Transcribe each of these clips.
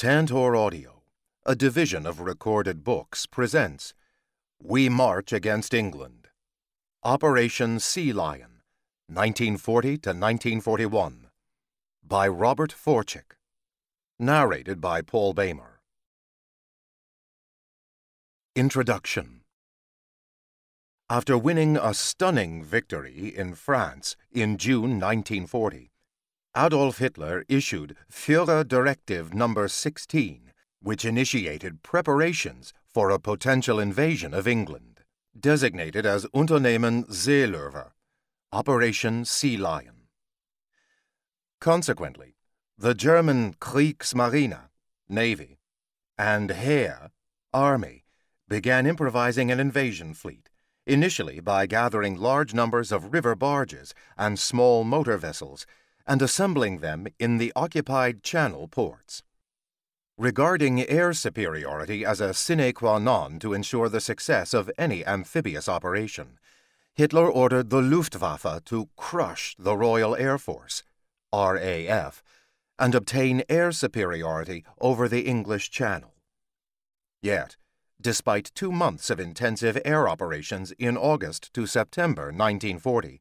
Tantor Audio, a division of recorded books, presents We March Against England. Operation Sea Lion, 1940 to 1941. By Robert Forczyk, Narrated by Paul Boehmer. Introduction After winning a stunning victory in France in June 1940, Adolf Hitler issued Führer Directive Number 16, which initiated preparations for a potential invasion of England, designated as Unternehmen Seelöwe, Operation Sea Lion. Consequently, the German Kriegsmarine, Navy, and Heer, Army, began improvising an invasion fleet, initially by gathering large numbers of river barges and small motor vessels and assembling them in the occupied Channel ports. Regarding air superiority as a sine qua non to ensure the success of any amphibious operation, Hitler ordered the Luftwaffe to crush the Royal Air Force, RAF, and obtain air superiority over the English Channel. Yet, despite two months of intensive air operations in August to September 1940,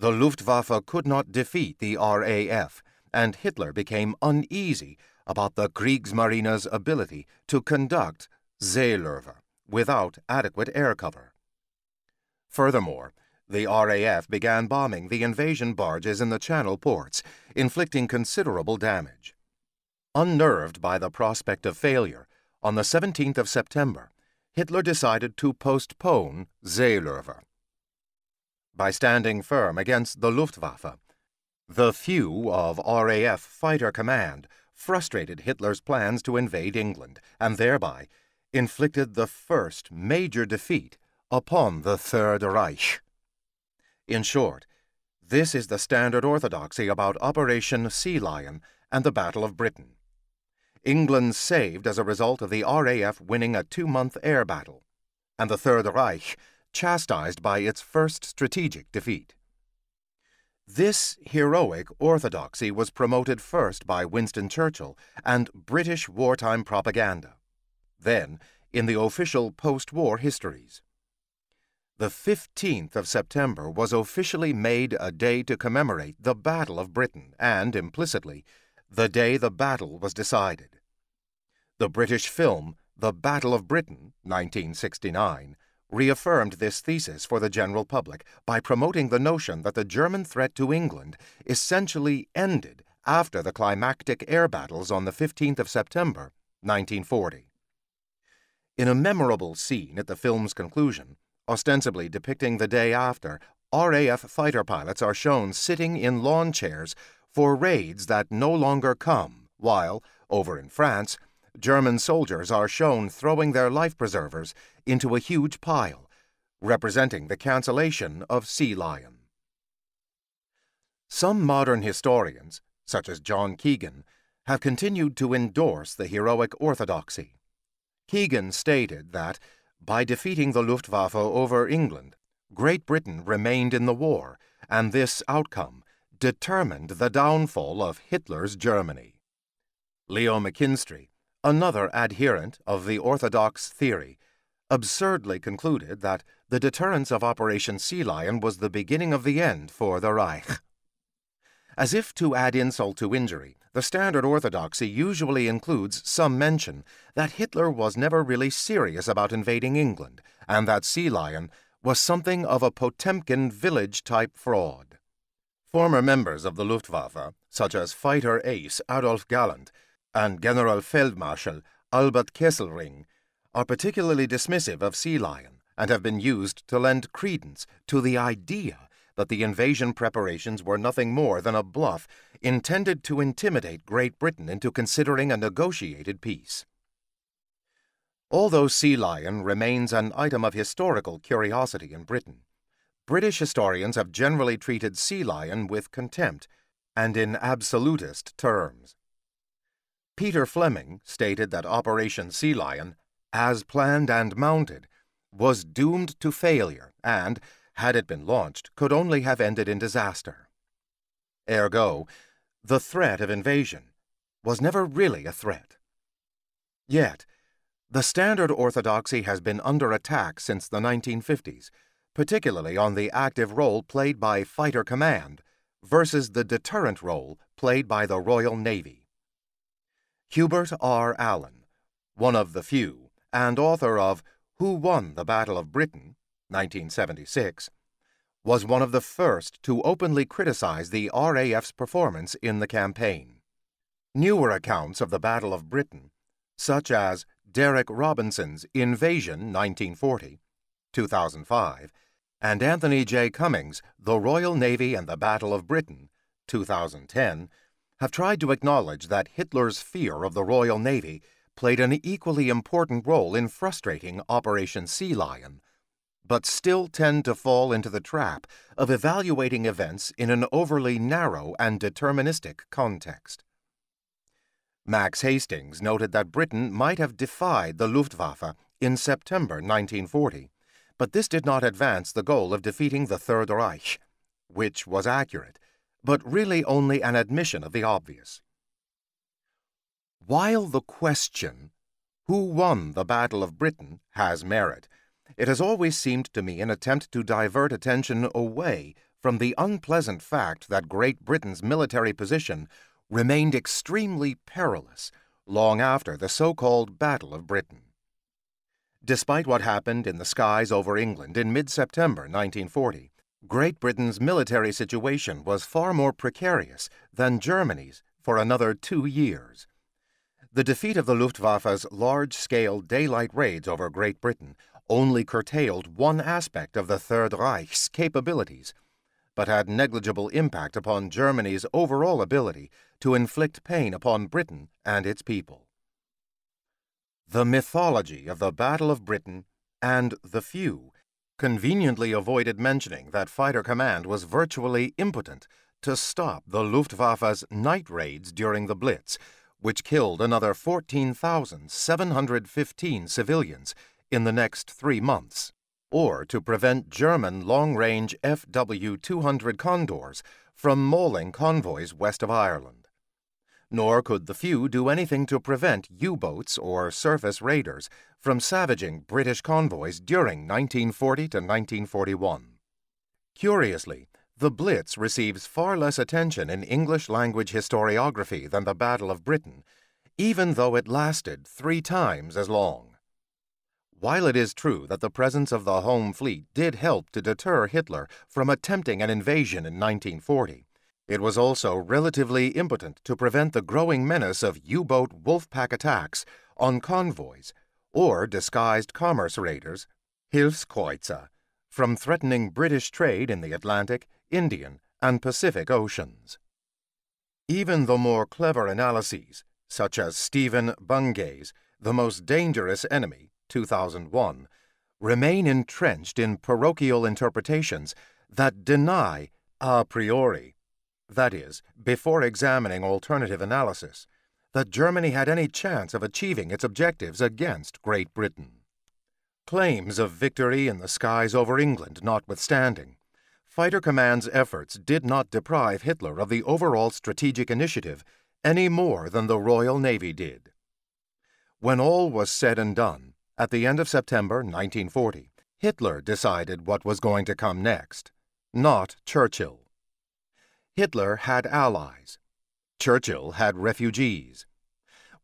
the Luftwaffe could not defeat the RAF, and Hitler became uneasy about the Kriegsmarine's ability to conduct Seelöwe without adequate air cover. Furthermore, the RAF began bombing the invasion barges in the Channel ports, inflicting considerable damage. Unnerved by the prospect of failure, on the 17th of September, Hitler decided to postpone Seelöwe by standing firm against the Luftwaffe. The few of RAF Fighter Command frustrated Hitler's plans to invade England and thereby inflicted the first major defeat upon the Third Reich. In short, this is the standard orthodoxy about Operation Sea Lion and the Battle of Britain. England saved as a result of the RAF winning a two month air battle, and the Third Reich chastised by its first strategic defeat. This heroic orthodoxy was promoted first by Winston Churchill and British wartime propaganda, then in the official post war histories. The 15th of September was officially made a day to commemorate the Battle of Britain and, implicitly, the day the battle was decided. The British film The Battle of Britain, 1969, reaffirmed this thesis for the general public by promoting the notion that the German threat to England essentially ended after the climactic air battles on the 15th of September, 1940. In a memorable scene at the film's conclusion, ostensibly depicting the day after, RAF fighter pilots are shown sitting in lawn chairs for raids that no longer come, while, over in France, German soldiers are shown throwing their life preservers into a huge pile, representing the cancellation of Sea Lion. Some modern historians, such as John Keegan, have continued to endorse the heroic orthodoxy. Keegan stated that, by defeating the Luftwaffe over England, Great Britain remained in the war, and this outcome determined the downfall of Hitler's Germany. Leo McKinstry, another adherent of the orthodox theory, absurdly concluded that the deterrence of Operation Sea Lion was the beginning of the end for the Reich. As if to add insult to injury, the standard orthodoxy usually includes some mention that Hitler was never really serious about invading England, and that Sea Lion was something of a Potemkin village type fraud. Former members of the Luftwaffe, such as fighter ace Adolf Galland and General Feldmarschall Albert Kesselring, are particularly dismissive of Sea Lion and have been used to lend credence to the idea that the invasion preparations were nothing more than a bluff intended to intimidate Great Britain into considering a negotiated peace. Although Sea Lion remains an item of historical curiosity in Britain, British historians have generally treated Sea Lion with contempt and in absolutist terms. Peter Fleming stated that Operation Sea Lion as planned and mounted, was doomed to failure and, had it been launched, could only have ended in disaster. Ergo, the threat of invasion was never really a threat. Yet, the standard orthodoxy has been under attack since the 1950s, particularly on the active role played by Fighter Command versus the deterrent role played by the Royal Navy. Hubert R. Allen, one of the few, and author of Who Won the Battle of Britain, 1976, was one of the first to openly criticize the RAF's performance in the campaign. Newer accounts of the Battle of Britain, such as Derek Robinson's Invasion 1940, 2005, and Anthony J. Cummings' The Royal Navy and the Battle of Britain, 2010, have tried to acknowledge that Hitler's fear of the Royal Navy played an equally important role in frustrating Operation Sea Lion, but still tend to fall into the trap of evaluating events in an overly narrow and deterministic context. Max Hastings noted that Britain might have defied the Luftwaffe in September 1940, but this did not advance the goal of defeating the Third Reich, which was accurate, but really only an admission of the obvious. While the question, who won the Battle of Britain, has merit, it has always seemed to me an attempt to divert attention away from the unpleasant fact that Great Britain's military position remained extremely perilous long after the so called Battle of Britain. Despite what happened in the skies over England in mid September 1940, Great Britain's military situation was far more precarious than Germany's for another two years. The defeat of the Luftwaffe's large scale daylight raids over Great Britain only curtailed one aspect of the Third Reich's capabilities but had negligible impact upon Germany's overall ability to inflict pain upon Britain and its people. The mythology of the Battle of Britain and the few conveniently avoided mentioning that Fighter Command was virtually impotent to stop the Luftwaffe's night raids during the Blitz, which killed another 14,715 civilians in the next three months or to prevent German long range FW 200 Condors from mauling convoys west of Ireland. Nor could the few do anything to prevent U boats or surface raiders from savaging British convoys during 1940 to 1941. Curiously, the Blitz receives far less attention in English language historiography than the Battle of Britain, even though it lasted three times as long. While it is true that the presence of the home fleet did help to deter Hitler from attempting an invasion in 1940, it was also relatively impotent to prevent the growing menace of U boat wolfpack attacks on convoys or disguised commerce raiders, Hilfskreuzer, from threatening British trade in the Atlantic, Indian, and Pacific Oceans. Even the more clever analyses, such as Stephen Bungay's The Most Dangerous Enemy, 2001, remain entrenched in parochial interpretations that deny a priori, that is, before examining alternative analysis, that Germany had any chance of achieving its objectives against Great Britain. Claims of victory in the skies over England notwithstanding, Fighter Command's efforts did not deprive Hitler of the overall strategic initiative any more than the Royal Navy did. When all was said and done, at the end of September 1940, Hitler decided what was going to come next, not Churchill. Hitler had allies. Churchill had refugees.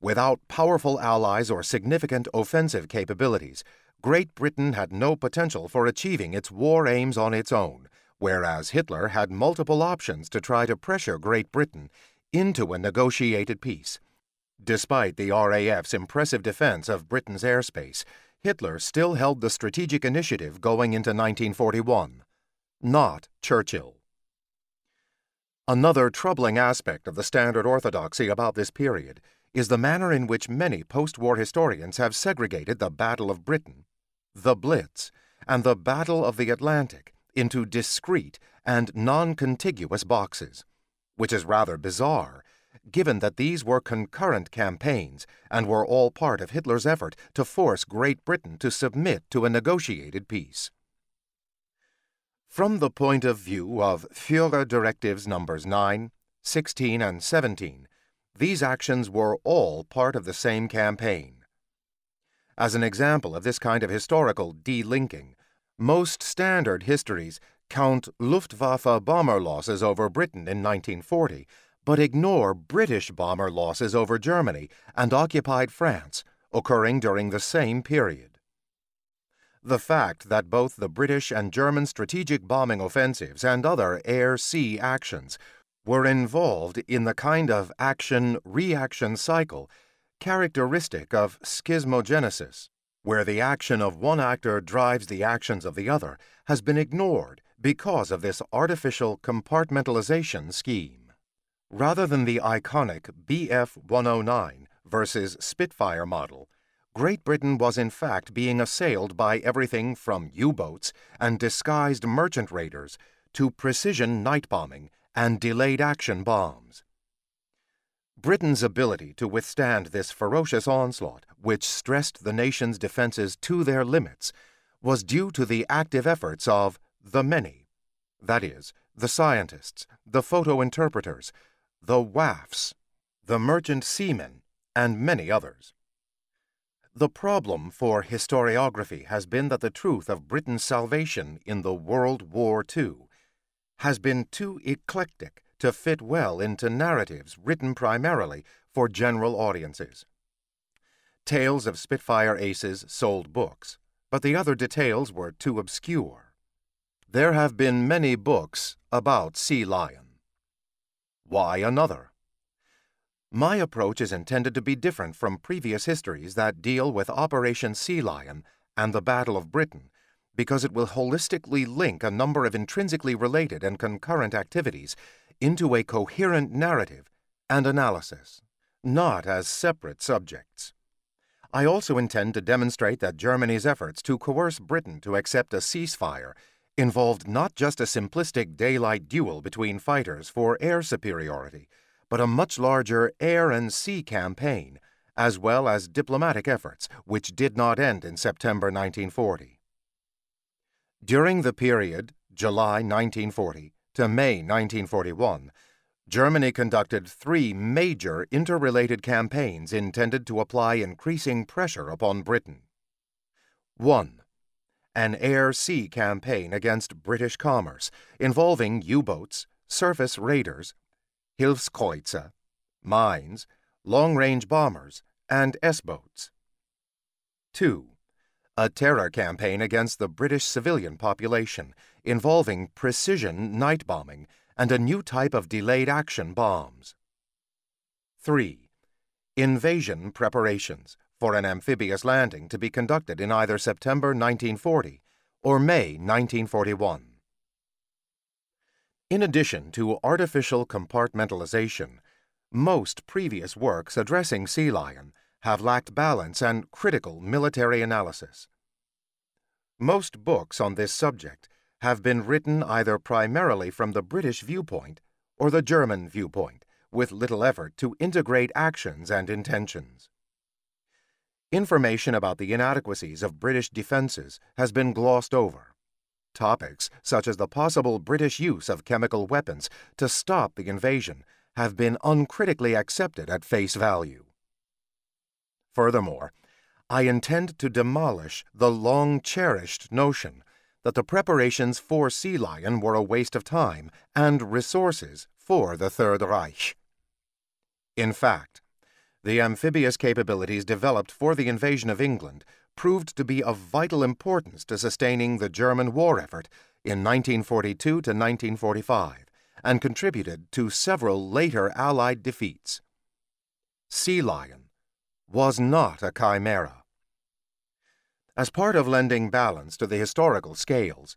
Without powerful allies or significant offensive capabilities, Great Britain had no potential for achieving its war aims on its own, whereas Hitler had multiple options to try to pressure Great Britain into a negotiated peace Despite the RAF's impressive defense of Britain's airspace, Hitler still held the strategic initiative going into 1941, not Churchill. Another troubling aspect of the standard orthodoxy about this period is the manner in which many post war historians have segregated the Battle of Britain, the Blitz, and the Battle of the Atlantic into discrete and non contiguous boxes, which is rather bizarre given that these were concurrent campaigns and were all part of Hitler's effort to force Great Britain to submit to a negotiated peace. From the point of view of Führer Directives numbers 9, 16, and 17, these actions were all part of the same campaign, as an example of this kind of historical delinking. Most standard histories count Luftwaffe bomber losses over Britain in 1940, but ignore British bomber losses over Germany and occupied France, occurring during the same period. The fact that both the British and German strategic bombing offensives and other air sea actions were involved in the kind of action reaction cycle characteristic of schismogenesis, where the action of one actor drives the actions of the other, has been ignored because of this artificial compartmentalization scheme. Rather than the iconic BF 109 versus Spitfire model, Great Britain was in fact being assailed by everything from U boats and disguised merchant raiders to precision night bombing and delayed action bombs. Britain's ability to withstand this ferocious onslaught, which stressed the nation's defenses to their limits, was due to the active efforts of the many that is, the scientists, the photo interpreters, the WAAFs, the merchant seamen, and many others. The problem for historiography has been that the truth of Britain's salvation in the World War II has been too eclectic to fit well into narratives written primarily for general audiences. Tales of Spitfire aces sold books, but the other details were too obscure. There have been many books about Sea Lion. Why another? My approach is intended to be different from previous histories that deal with Operation Sea Lion and the Battle of Britain because it will holistically link a number of intrinsically related and concurrent activities into a coherent narrative and analysis, not as separate subjects. I also intend to demonstrate that Germany's efforts to coerce Britain to accept a ceasefire involved not just a simplistic daylight duel between fighters for air superiority, but a much larger air and sea campaign, as well as diplomatic efforts, which did not end in September 1940. During the period July 1940 to May 1941, Germany conducted three major interrelated campaigns intended to apply increasing pressure upon Britain. 1. An air sea campaign against British commerce involving U boats, surface raiders, Hilfskreuzer, mines, long range bombers, and S boats. 2 a terror campaign against the British civilian population involving precision night bombing and a new type of delayed action bombs. 3. Invasion preparations for an amphibious landing to be conducted in either September 1940 or May 1941. In addition to artificial compartmentalization, most previous works addressing sea lion have lacked balance and critical military analysis. Most books on this subject have been written either primarily from the British viewpoint or the German viewpoint, with little effort to integrate actions and intentions. Information about the inadequacies of British defenses has been glossed over. Topics such as the possible British use of chemical weapons to stop the invasion have been uncritically accepted at face value. Furthermore, I intend to demolish the long cherished notion that the preparations for Sea Lion were a waste of time and resources for the Third Reich. In fact, the amphibious capabilities developed for the invasion of England proved to be of vital importance to sustaining the German war effort in 1942 to 1945 and contributed to several later Allied defeats. Sea Lion was not a chimera. As part of lending balance to the historical scales,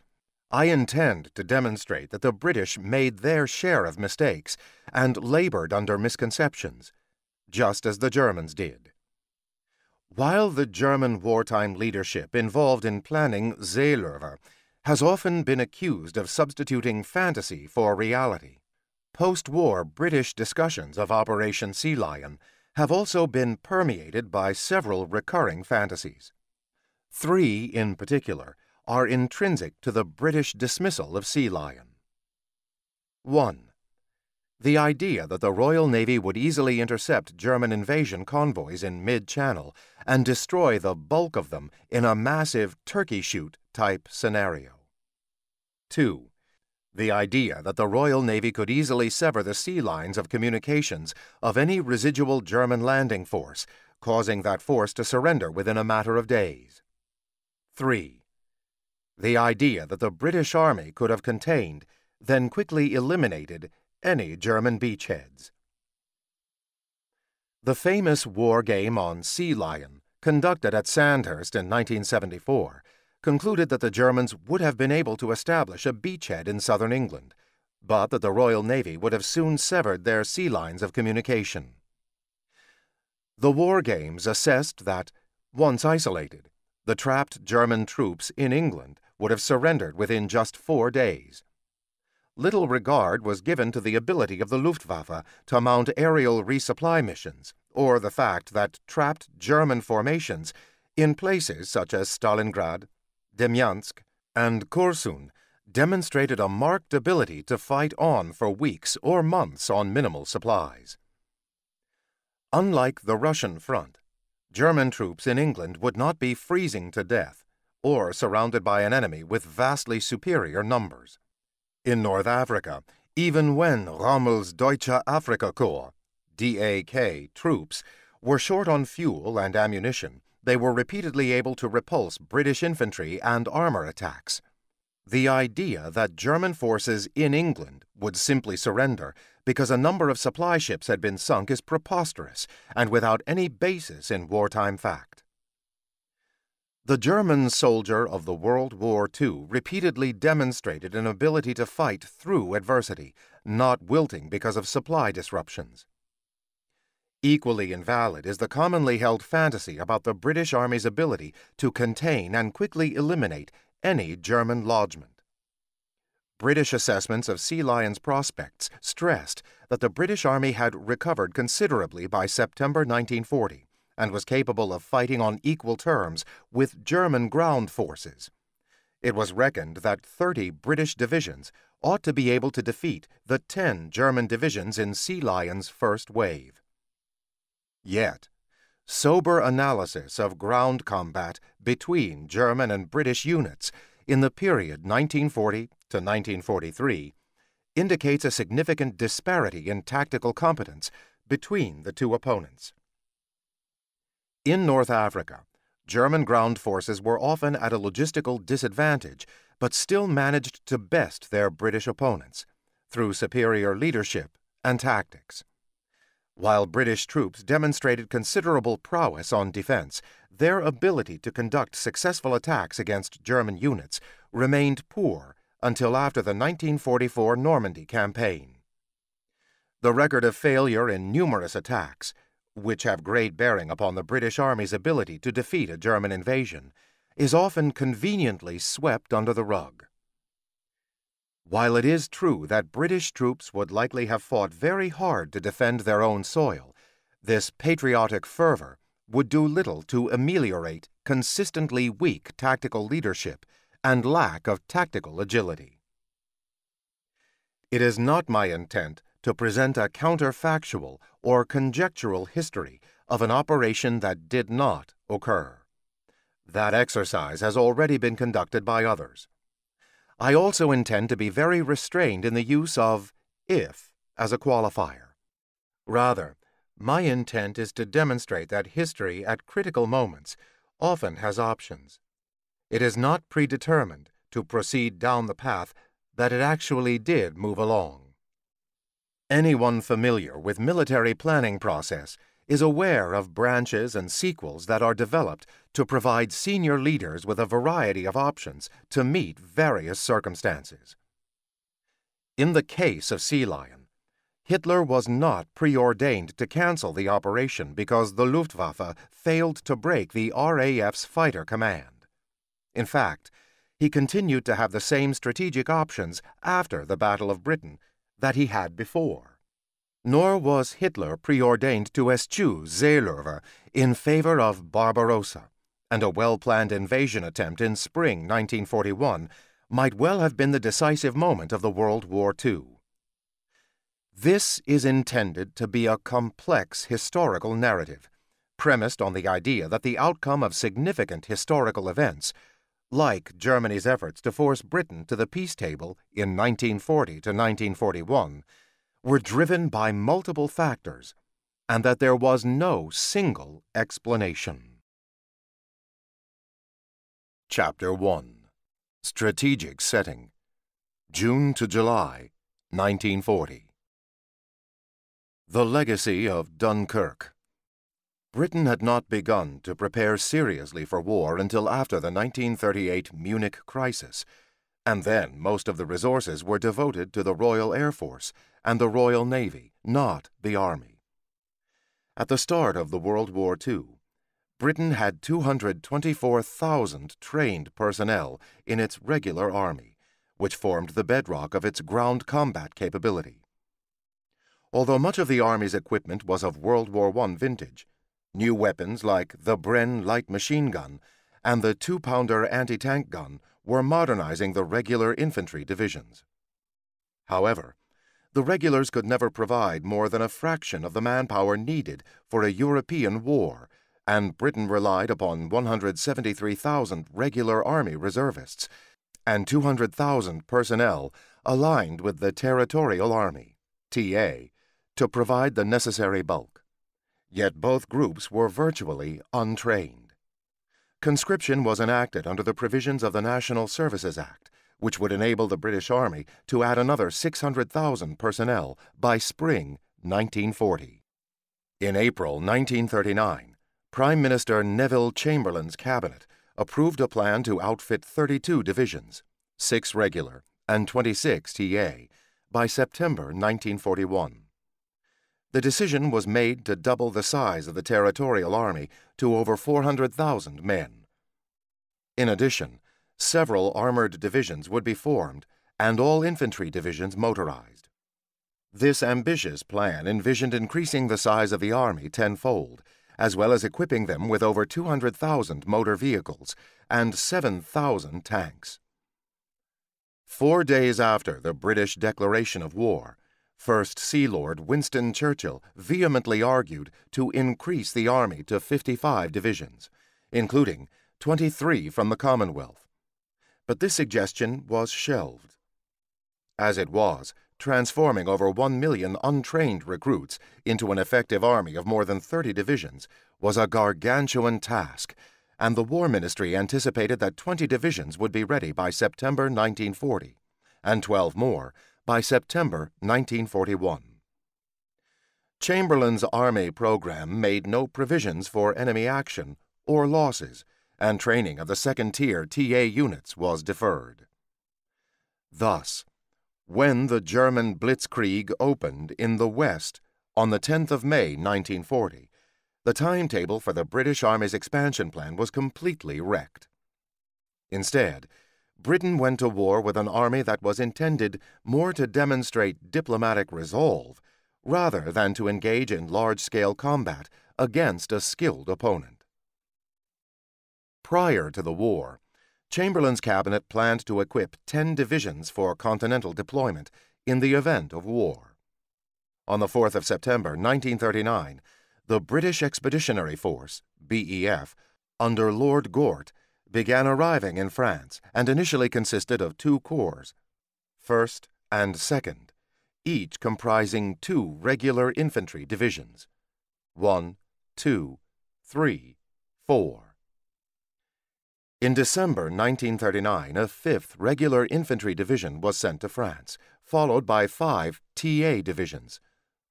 I intend to demonstrate that the British made their share of mistakes and labored under misconceptions, just as the Germans did. While the German wartime leadership involved in planning Seelöwe has often been accused of substituting fantasy for reality, post war British discussions of Operation Sea Lion have also been permeated by several recurring fantasies. Three, in particular, are intrinsic to the British dismissal of Sea Lion. 1. The idea that the Royal Navy would easily intercept German invasion convoys in mid channel and destroy the bulk of them in a massive turkey shoot type scenario. 2. The idea that the Royal Navy could easily sever the sea lines of communications of any residual German landing force, causing that force to surrender within a matter of days. 3. The idea that the British Army could have contained, then quickly eliminated, any German beachheads. The famous war game on Sea Lion, conducted at Sandhurst in 1974, concluded that the Germans would have been able to establish a beachhead in southern England, but that the Royal Navy would have soon severed their sea lines of communication. The war games assessed that, once isolated, the trapped German troops in England would have surrendered within just four days little regard was given to the ability of the Luftwaffe to mount aerial resupply missions, or the fact that trapped German formations in places such as Stalingrad, Demyansk, and Korsun demonstrated a marked ability to fight on for weeks or months on minimal supplies. Unlike the Russian front, German troops in England would not be freezing to death or surrounded by an enemy with vastly superior numbers. In North Africa, even when Rommel's Deutsche Afrika Korps DAK troops were short on fuel and ammunition, they were repeatedly able to repulse British infantry and armor attacks. The idea that German forces in England would simply surrender because a number of supply ships had been sunk is preposterous and without any basis in wartime fact. The German soldier of the World War II repeatedly demonstrated an ability to fight through adversity, not wilting because of supply disruptions. Equally invalid is the commonly held fantasy about the British Army's ability to contain and quickly eliminate any German lodgment. British assessments of Sea Lion's prospects stressed that the British Army had recovered considerably by September 1940 and was capable of fighting on equal terms with German ground forces. It was reckoned that 30 British divisions ought to be able to defeat the 10 German divisions in Sea Lion's first wave. Yet, sober analysis of ground combat between German and British units in the period 1940 to 1943 indicates a significant disparity in tactical competence between the two opponents. In North Africa, German ground forces were often at a logistical disadvantage, but still managed to best their British opponents through superior leadership and tactics. While British troops demonstrated considerable prowess on defense, their ability to conduct successful attacks against German units remained poor until after the 1944 Normandy campaign. The record of failure in numerous attacks which have great bearing upon the British Army's ability to defeat a German invasion, is often conveniently swept under the rug. While it is true that British troops would likely have fought very hard to defend their own soil, this patriotic fervor would do little to ameliorate consistently weak tactical leadership and lack of tactical agility. It is not my intent to present a counterfactual or conjectural history of an operation that did not occur. That exercise has already been conducted by others. I also intend to be very restrained in the use of if as a qualifier. Rather, my intent is to demonstrate that history at critical moments often has options. It is not predetermined to proceed down the path that it actually did move along. Anyone familiar with military planning process is aware of branches and sequels that are developed to provide senior leaders with a variety of options to meet various circumstances. In the case of Sea Lion, Hitler was not preordained to cancel the operation because the Luftwaffe failed to break the RAF's fighter command. In fact, he continued to have the same strategic options after the Battle of Britain that he had before. Nor was Hitler preordained to eschew Seelöwe in favor of Barbarossa, and a well-planned invasion attempt in spring 1941 might well have been the decisive moment of the World War II. This is intended to be a complex historical narrative, premised on the idea that the outcome of significant historical events, like Germany's efforts to force Britain to the peace table in 1940 to 1941, were driven by multiple factors and that there was no single explanation. Chapter 1 Strategic Setting. June to July 1940 The Legacy of Dunkirk Britain had not begun to prepare seriously for war until after the 1938 Munich crisis, and then most of the resources were devoted to the Royal Air Force and the Royal Navy, not the Army. At the start of the World War II, Britain had 224,000 trained personnel in its regular army, which formed the bedrock of its ground combat capability. Although much of the Army's equipment was of World War I vintage, new weapons like the Bren light machine gun and the two pounder anti tank gun were modernizing the regular infantry divisions. However, the regulars could never provide more than a fraction of the manpower needed for a European war, and Britain relied upon 173,000 regular Army reservists and 200,000 personnel aligned with the Territorial Army, TA, to provide the necessary bulk. Yet both groups were virtually untrained. Conscription was enacted under the provisions of the National Services Act, which would enable the British Army to add another 600,000 personnel by spring 1940. In April 1939, Prime Minister Neville Chamberlain's cabinet approved a plan to outfit 32 divisions, 6 regular and 26 TA, by September 1941. The decision was made to double the size of the Territorial Army to over 400,000 men. In addition, several armored divisions would be formed and all infantry divisions motorized. This ambitious plan envisioned increasing the size of the Army tenfold, as well as equipping them with over 200,000 motor vehicles and 7,000 tanks. Four days after the British declaration of war, First Sea Lord Winston Churchill vehemently argued to increase the Army to 55 divisions, including 23 from the Commonwealth, but this suggestion was shelved. As it was, transforming over one million untrained recruits into an effective army of more than 30 divisions was a gargantuan task, and the War Ministry anticipated that 20 divisions would be ready by September 1940, and 12 more by September 1941. Chamberlain's Army program made no provisions for enemy action or losses and training of the second tier TA units was deferred. Thus, when the German Blitzkrieg opened in the West on the 10th of May 1940, the timetable for the British Army's expansion plan was completely wrecked. Instead, Britain went to war with an army that was intended more to demonstrate diplomatic resolve rather than to engage in large scale combat against a skilled opponent. Prior to the war, Chamberlain's cabinet planned to equip 10 divisions for continental deployment in the event of war. On the 4th of September 1939, the British Expeditionary Force, BEF, under Lord Gort, began arriving in France and initially consisted of two corps, 1st and 2nd, each comprising two regular infantry divisions 1, 2, 3, 4. In December 1939, a 5th Regular Infantry Division was sent to France, followed by five TA divisions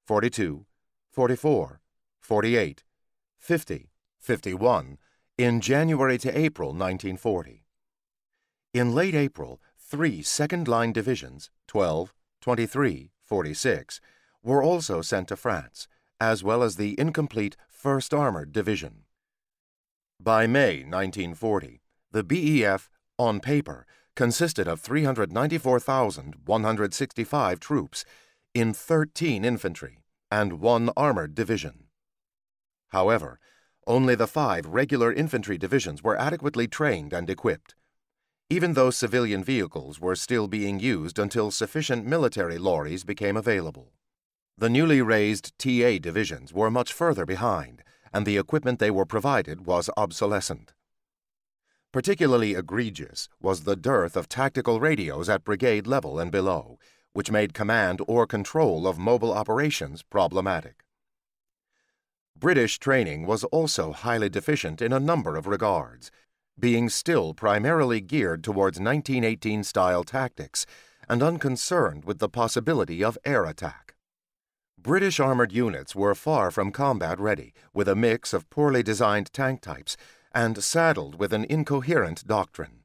42, 44, 48, 50, 51 in January to April 1940. In late April, three second line divisions 12, 23, 46 were also sent to France, as well as the incomplete 1st Armored Division. By May 1940, the BEF, on paper, consisted of 394,165 troops in 13 infantry and one armored division. However, only the five regular infantry divisions were adequately trained and equipped, even though civilian vehicles were still being used until sufficient military lorries became available. The newly raised TA divisions were much further behind, and the equipment they were provided was obsolescent. Particularly egregious was the dearth of tactical radios at brigade level and below, which made command or control of mobile operations problematic. British training was also highly deficient in a number of regards, being still primarily geared towards 1918 style tactics and unconcerned with the possibility of air attack. British armored units were far from combat ready, with a mix of poorly designed tank types and saddled with an incoherent doctrine.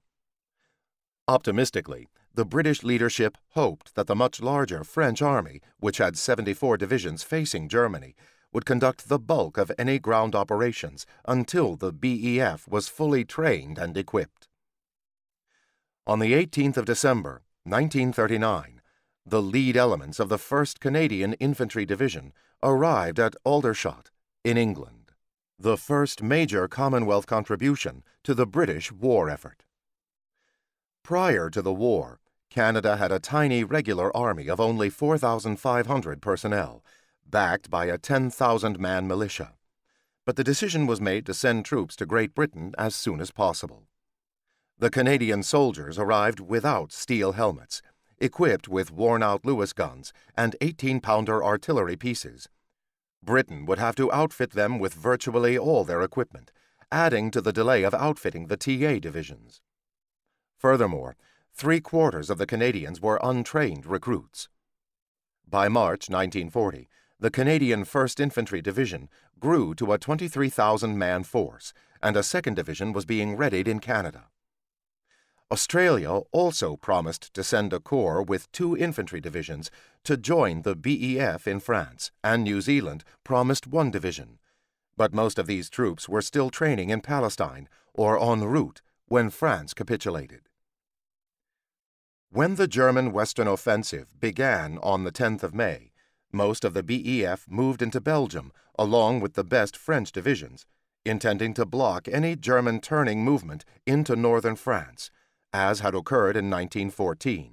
Optimistically, the British leadership hoped that the much larger French army, which had 74 divisions facing Germany, would conduct the bulk of any ground operations until the BEF was fully trained and equipped. On the 18th of December, 1939, the lead elements of the 1st Canadian Infantry Division arrived at Aldershot, in England, the first major Commonwealth contribution to the British war effort. Prior to the war, Canada had a tiny regular army of only 4,500 personnel backed by a 10,000 man militia. But the decision was made to send troops to Great Britain as soon as possible. The Canadian soldiers arrived without steel helmets, equipped with worn out Lewis guns and 18 pounder artillery pieces. Britain would have to outfit them with virtually all their equipment, adding to the delay of outfitting the TA divisions. Furthermore, three quarters of the Canadians were untrained recruits. By March 1940, the Canadian 1st Infantry Division grew to a 23,000 man force, and a second division was being readied in Canada. Australia also promised to send a corps with two infantry divisions to join the BEF in France, and New Zealand promised one division. But most of these troops were still training in Palestine or en route when France capitulated. When the German Western Offensive began on the 10th of May, most of the BEF moved into Belgium along with the best French divisions, intending to block any German turning movement into northern France, as had occurred in 1914.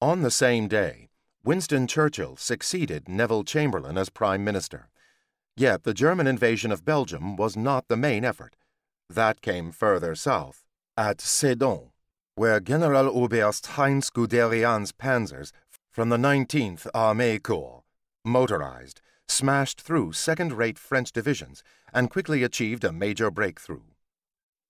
On the same day, Winston Churchill succeeded Neville Chamberlain as Prime Minister. Yet the German invasion of Belgium was not the main effort. That came further south, at Sedan, where Generaloberst Heinz Guderian's panzers from the 19th Armée Corps, motorized, smashed through second rate French divisions and quickly achieved a major breakthrough.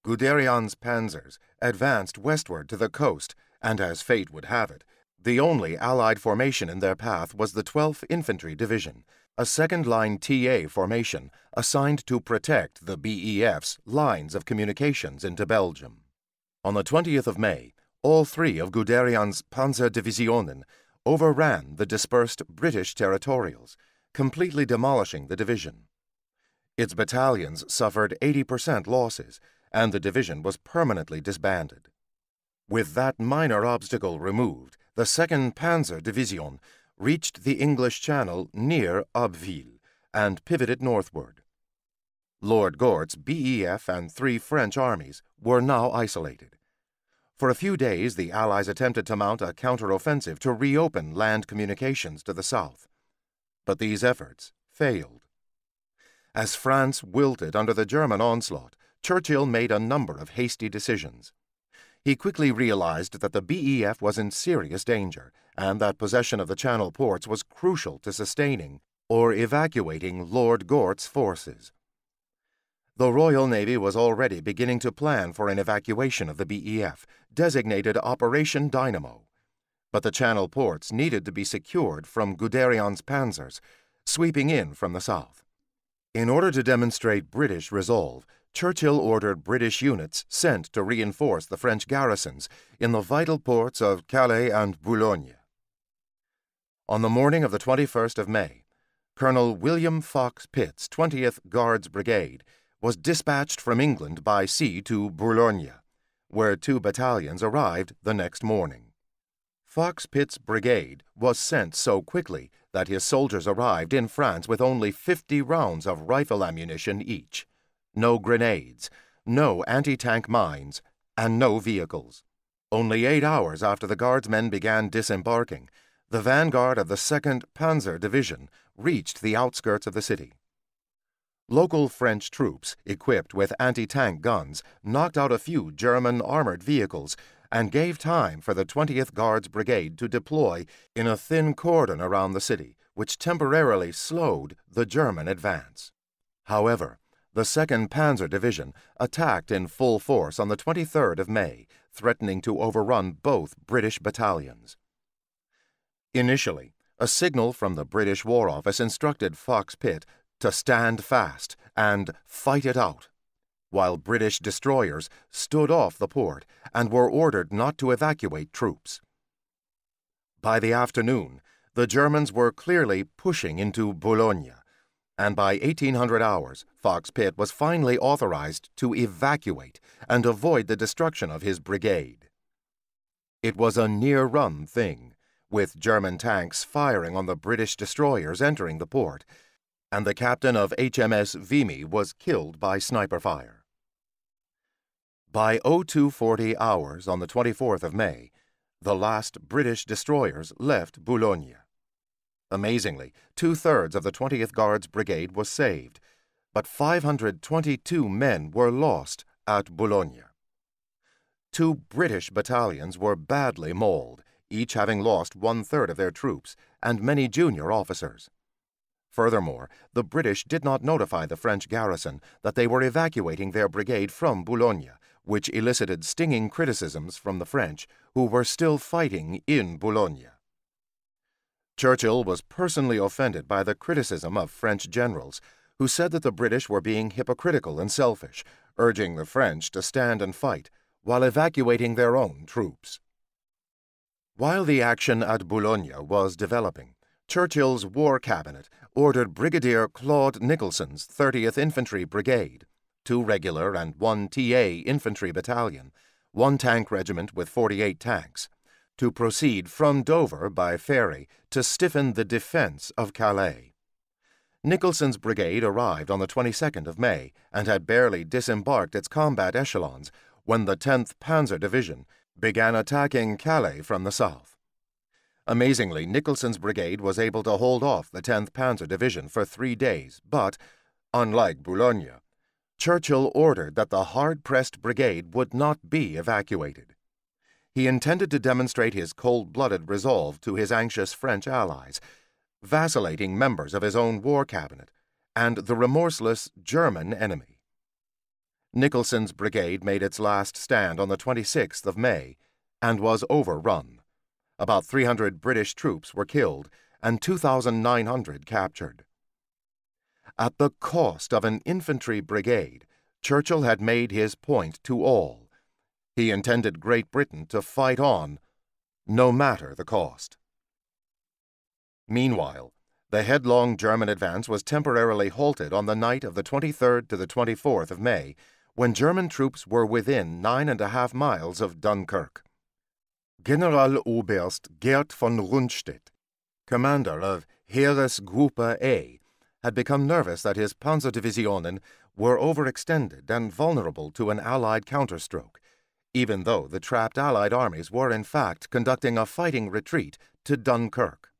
Guderian's panzers advanced westward to the coast, and as fate would have it, the only Allied formation in their path was the 12th Infantry Division, a second line TA formation assigned to protect the BEF's lines of communications into Belgium. On the 20th of May, all three of Guderian's Panzerdivisionen overran the dispersed British territorials, completely demolishing the division. Its battalions suffered 80% losses, and the division was permanently disbanded. With that minor obstacle removed, the 2nd Panzer Division reached the English Channel near Abbeville and pivoted northward. Lord Gort's BEF and three French armies were now isolated. For a few days, the Allies attempted to mount a counteroffensive to reopen land communications to the south. But these efforts failed. As France wilted under the German onslaught, Churchill made a number of hasty decisions. He quickly realized that the BEF was in serious danger and that possession of the Channel ports was crucial to sustaining or evacuating Lord Gort's forces. The Royal Navy was already beginning to plan for an evacuation of the BEF, designated Operation Dynamo. But the Channel ports needed to be secured from Guderian's panzers, sweeping in from the south. In order to demonstrate British resolve, Churchill ordered British units sent to reinforce the French garrisons in the vital ports of Calais and Boulogne. On the morning of the 21st of May, Colonel William Fox Pitt's 20th Guards Brigade was dispatched from England by sea to Boulogne, where two battalions arrived the next morning. Fox Pitt's brigade was sent so quickly that his soldiers arrived in France with only 50 rounds of rifle ammunition each, no grenades, no anti tank mines, and no vehicles. Only eight hours after the guardsmen began disembarking, the vanguard of the 2nd Panzer Division reached the outskirts of the city. Local French troops, equipped with anti tank guns, knocked out a few German armored vehicles and gave time for the 20th Guards Brigade to deploy in a thin cordon around the city, which temporarily slowed the German advance. However, the 2nd Panzer Division attacked in full force on the 23rd of May, threatening to overrun both British battalions. Initially, a signal from the British War Office instructed Fox Pitt to stand fast and fight it out, while British destroyers stood off the port and were ordered not to evacuate troops. By the afternoon, the Germans were clearly pushing into Boulogne, and by 1800 hours, Fox Pitt was finally authorized to evacuate and avoid the destruction of his brigade. It was a near run thing, with German tanks firing on the British destroyers entering the port and the captain of HMS Vimy was killed by sniper fire. By 0240 hours on the 24th of May, the last British destroyers left Boulogne. Amazingly, two thirds of the 20th Guards Brigade was saved, but 522 men were lost at Boulogne. Two British battalions were badly mauled, each having lost one third of their troops and many junior officers. Furthermore, the British did not notify the French garrison that they were evacuating their brigade from Boulogne, which elicited stinging criticisms from the French, who were still fighting in Boulogne. Churchill was personally offended by the criticism of French generals, who said that the British were being hypocritical and selfish, urging the French to stand and fight while evacuating their own troops. While the action at Boulogne was developing, Churchill's War Cabinet ordered Brigadier Claude Nicholson's 30th Infantry Brigade, two regular and one TA infantry battalion, one tank regiment with 48 tanks, to proceed from Dover by ferry to stiffen the defense of Calais. Nicholson's brigade arrived on the 22nd of May and had barely disembarked its combat echelons when the 10th Panzer Division began attacking Calais from the south. Amazingly, Nicholson's brigade was able to hold off the 10th Panzer Division for three days, but, unlike Boulogne, Churchill ordered that the hard pressed brigade would not be evacuated. He intended to demonstrate his cold blooded resolve to his anxious French allies, vacillating members of his own war cabinet, and the remorseless German enemy. Nicholson's brigade made its last stand on the 26th of May and was overrun. About 300 British troops were killed and 2,900 captured. At the cost of an infantry brigade, Churchill had made his point to all. He intended Great Britain to fight on, no matter the cost. Meanwhile, the headlong German advance was temporarily halted on the night of the 23rd to the 24th of May, when German troops were within nine and a half miles of Dunkirk. Generaloberst Gerd von Rundstedt, commander of Heeresgruppe A, had become nervous that his Panzerdivisionen were overextended and vulnerable to an Allied counterstroke, even though the trapped Allied armies were in fact conducting a fighting retreat to Dunkirk.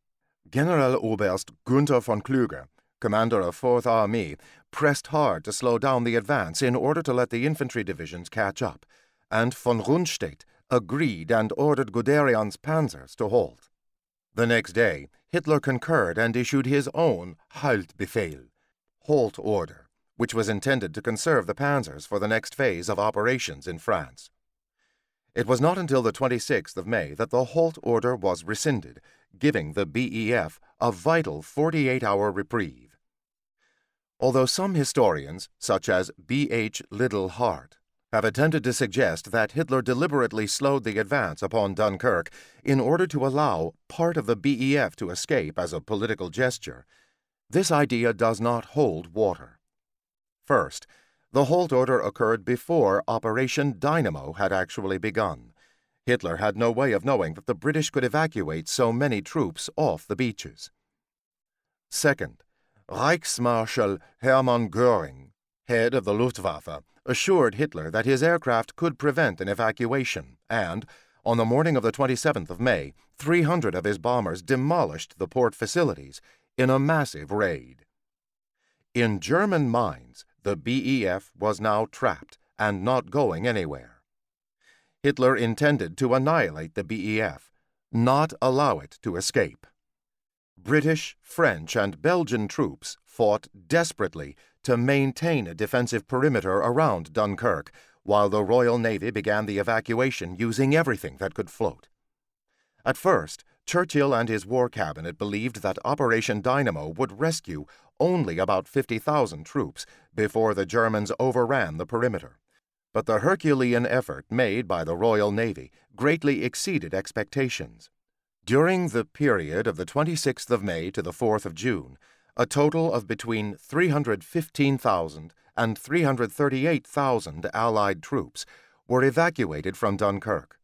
Generaloberst Gunther von Kluge, commander of Fourth Army, pressed hard to slow down the advance in order to let the infantry divisions catch up, and von Rundstedt agreed and ordered Guderian's panzers to halt. The next day, Hitler concurred and issued his own Haltbefehl, halt order, which was intended to conserve the panzers for the next phase of operations in France. It was not until the 26th of May that the halt order was rescinded, giving the BEF a vital 48 hour reprieve. Although some historians, such as B. H. Liddell Hart, have attempted to suggest that Hitler deliberately slowed the advance upon Dunkirk in order to allow part of the BEF to escape as a political gesture. This idea does not hold water. First, the halt order occurred before Operation Dynamo had actually begun. Hitler had no way of knowing that the British could evacuate so many troops off the beaches. Second, Reichsmarschall Hermann Göring, head of the Luftwaffe, assured Hitler that his aircraft could prevent an evacuation and, On the morning of the 27th of May, 300 of his bombers demolished the port facilities in a massive raid. In German minds, the BEF was now trapped and not going anywhere. Hitler intended to annihilate the BEF, not allow it to escape. British, French, and Belgian troops fought desperately to maintain a defensive perimeter around Dunkirk, while the Royal Navy began the evacuation using everything that could float. At first, Churchill and his war cabinet believed that Operation Dynamo would rescue only about 50,000 troops before the Germans overran the perimeter. But the Herculean effort made by the Royal Navy greatly exceeded expectations. During the period of the 26th of May to the 4th of June, a total of between 315,000 and 338,000 Allied troops were evacuated from Dunkirk,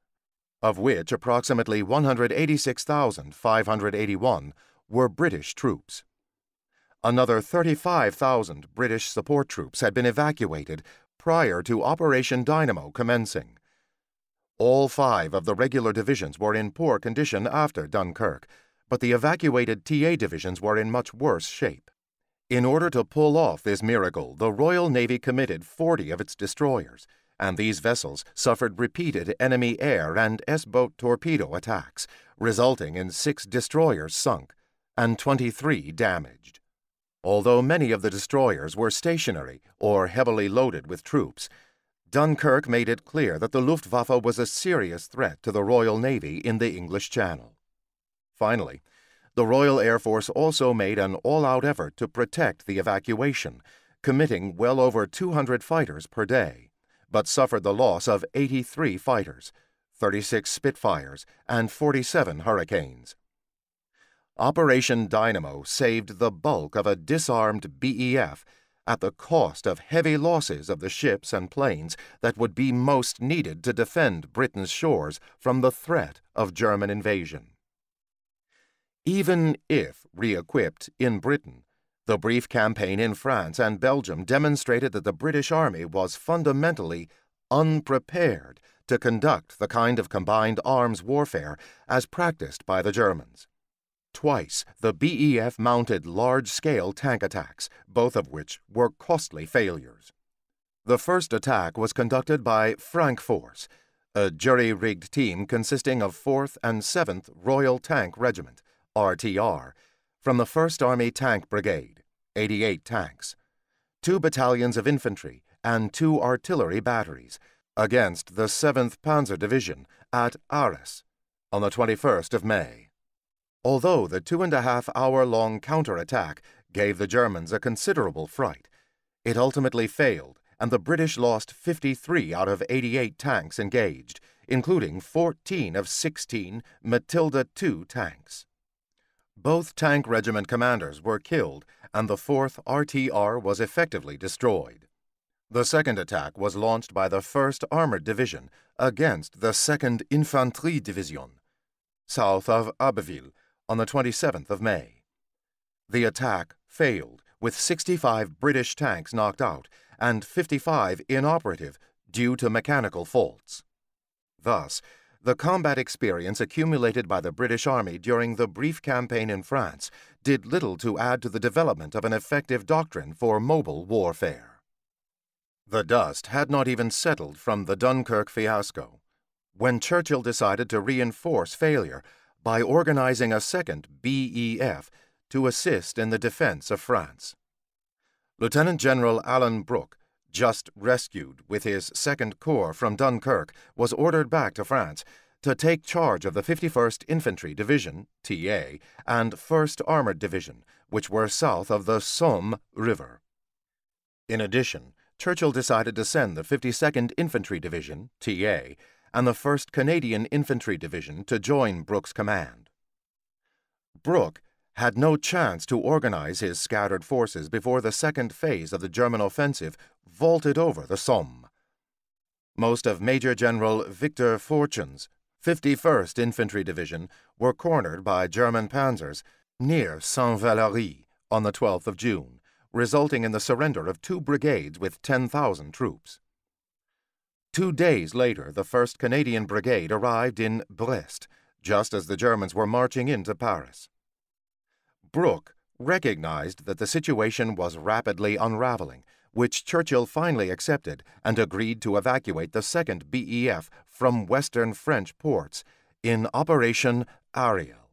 of which approximately 186,581 were British troops. Another 35,000 British support troops had been evacuated prior to Operation Dynamo commencing. All five of the regular divisions were in poor condition after Dunkirk, but the evacuated TA divisions were in much worse shape. In order to pull off this miracle, the Royal Navy committed 40 of its destroyers, and these vessels suffered repeated enemy air and S boat torpedo attacks, resulting in six destroyers sunk and 23 damaged. Although many of the destroyers were stationary or heavily loaded with troops, Dunkirk made it clear that the Luftwaffe was a serious threat to the Royal Navy in the English Channel. Finally, the Royal Air Force also made an all out effort to protect the evacuation, committing well over 200 fighters per day, but suffered the loss of 83 fighters, 36 Spitfires, and 47 Hurricanes. Operation Dynamo saved the bulk of a disarmed BEF at the cost of heavy losses of the ships and planes that would be most needed to defend Britain's shores from the threat of German invasion. Even if re-equipped in Britain, the brief campaign in France and Belgium demonstrated that the British Army was fundamentally unprepared to conduct the kind of combined arms warfare as practiced by the Germans. Twice, the BEF mounted large scale tank attacks, both of which were costly failures. The first attack was conducted by Frankforce, a jury rigged team consisting of 4th and 7th Royal Tank Regiment, RTR, from the 1st Army Tank Brigade, 88 tanks, two battalions of infantry, and two artillery batteries, against the 7th Panzer Division at Arras on the 21st of May. Although the two and a half hour long counterattack gave the Germans a considerable fright, it ultimately failed, and the British lost 53 out of 88 tanks engaged, including 14 of 16 Matilda II tanks. Both tank regiment commanders were killed, and the 4th RTR was effectively destroyed. The second attack was launched by the 1st Armored Division against the 2nd Infanterie Division, south of Abbeville, on the 27th of May. The attack failed, with 65 British tanks knocked out and 55 inoperative due to mechanical faults. Thus, the combat experience accumulated by the British Army during the brief campaign in France did little to add to the development of an effective doctrine for mobile warfare. The dust had not even settled from the Dunkirk fiasco when Churchill decided to reinforce failure by organizing a second BEF to assist in the defense of France. Lieutenant General Alan Brooke, just rescued with his Second Corps from Dunkirk, was ordered back to France to take charge of the 51st Infantry Division, TA, and 1st Armored Division, which were south of the Somme River. In addition, Churchill decided to send the 52nd Infantry Division, TA, and the 1st Canadian Infantry Division to join Brooke's command. Brooke had no chance to organize his scattered forces before the second phase of the German offensive vaulted over the Somme. Most of Major General Victor Fortune's 51st Infantry Division were cornered by German panzers near Saint Valery on the 12th of June, resulting in the surrender of two brigades with 10,000 troops. Two days later, the 1st Canadian Brigade arrived in Brest, just as the Germans were marching into Paris. Brooke recognized that the situation was rapidly unraveling, which Churchill finally accepted and agreed to evacuate the 2nd BEF from western French ports in Operation Aerial.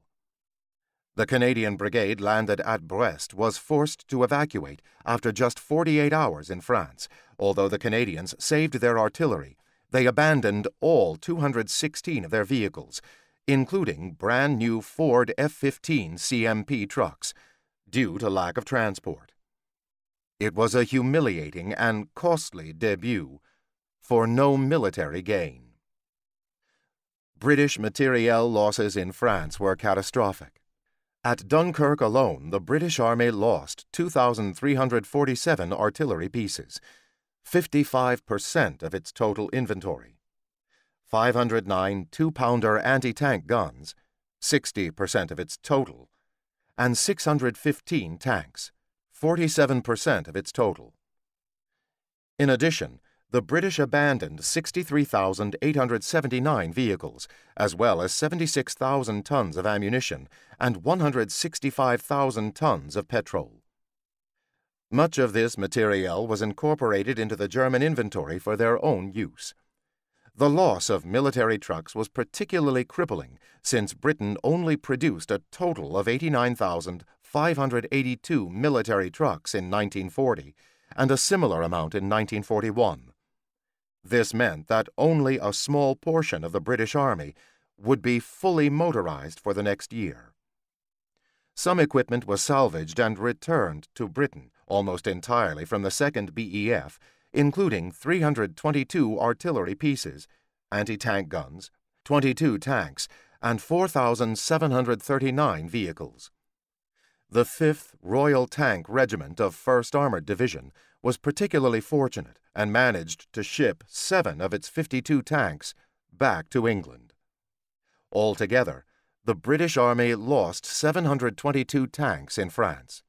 The Canadian Brigade landed at Brest was forced to evacuate after just 48 hours in France. Although the Canadians saved their artillery, they abandoned all 216 of their vehicles, including brand new Ford F 15 CMP trucks, due to lack of transport. It was a humiliating and costly debut for no military gain. British materiel losses in France were catastrophic. At Dunkirk alone, the British Army lost 2,347 artillery pieces, 55% of its total inventory, 509 two pounder anti tank guns, 60% of its total, and 615 tanks, 47% of its total. In addition, the British abandoned 63,879 vehicles, as well as 76,000 tons of ammunition and 165,000 tons of petrol. Much of this materiel was incorporated into the German inventory for their own use. The loss of military trucks was particularly crippling since Britain only produced a total of 89,582 military trucks in 1940 and a similar amount in 1941. This meant that only a small portion of the British Army would be fully motorized for the next year. Some equipment was salvaged and returned to Britain almost entirely from the 2nd BEF, including 322 artillery pieces, anti tank guns, 22 tanks, and 4,739 vehicles. The 5th Royal Tank Regiment of 1st Armored Division was particularly fortunate and managed to ship seven of its 52 tanks back to England. Altogether, the British Army lost 722 tanks in France.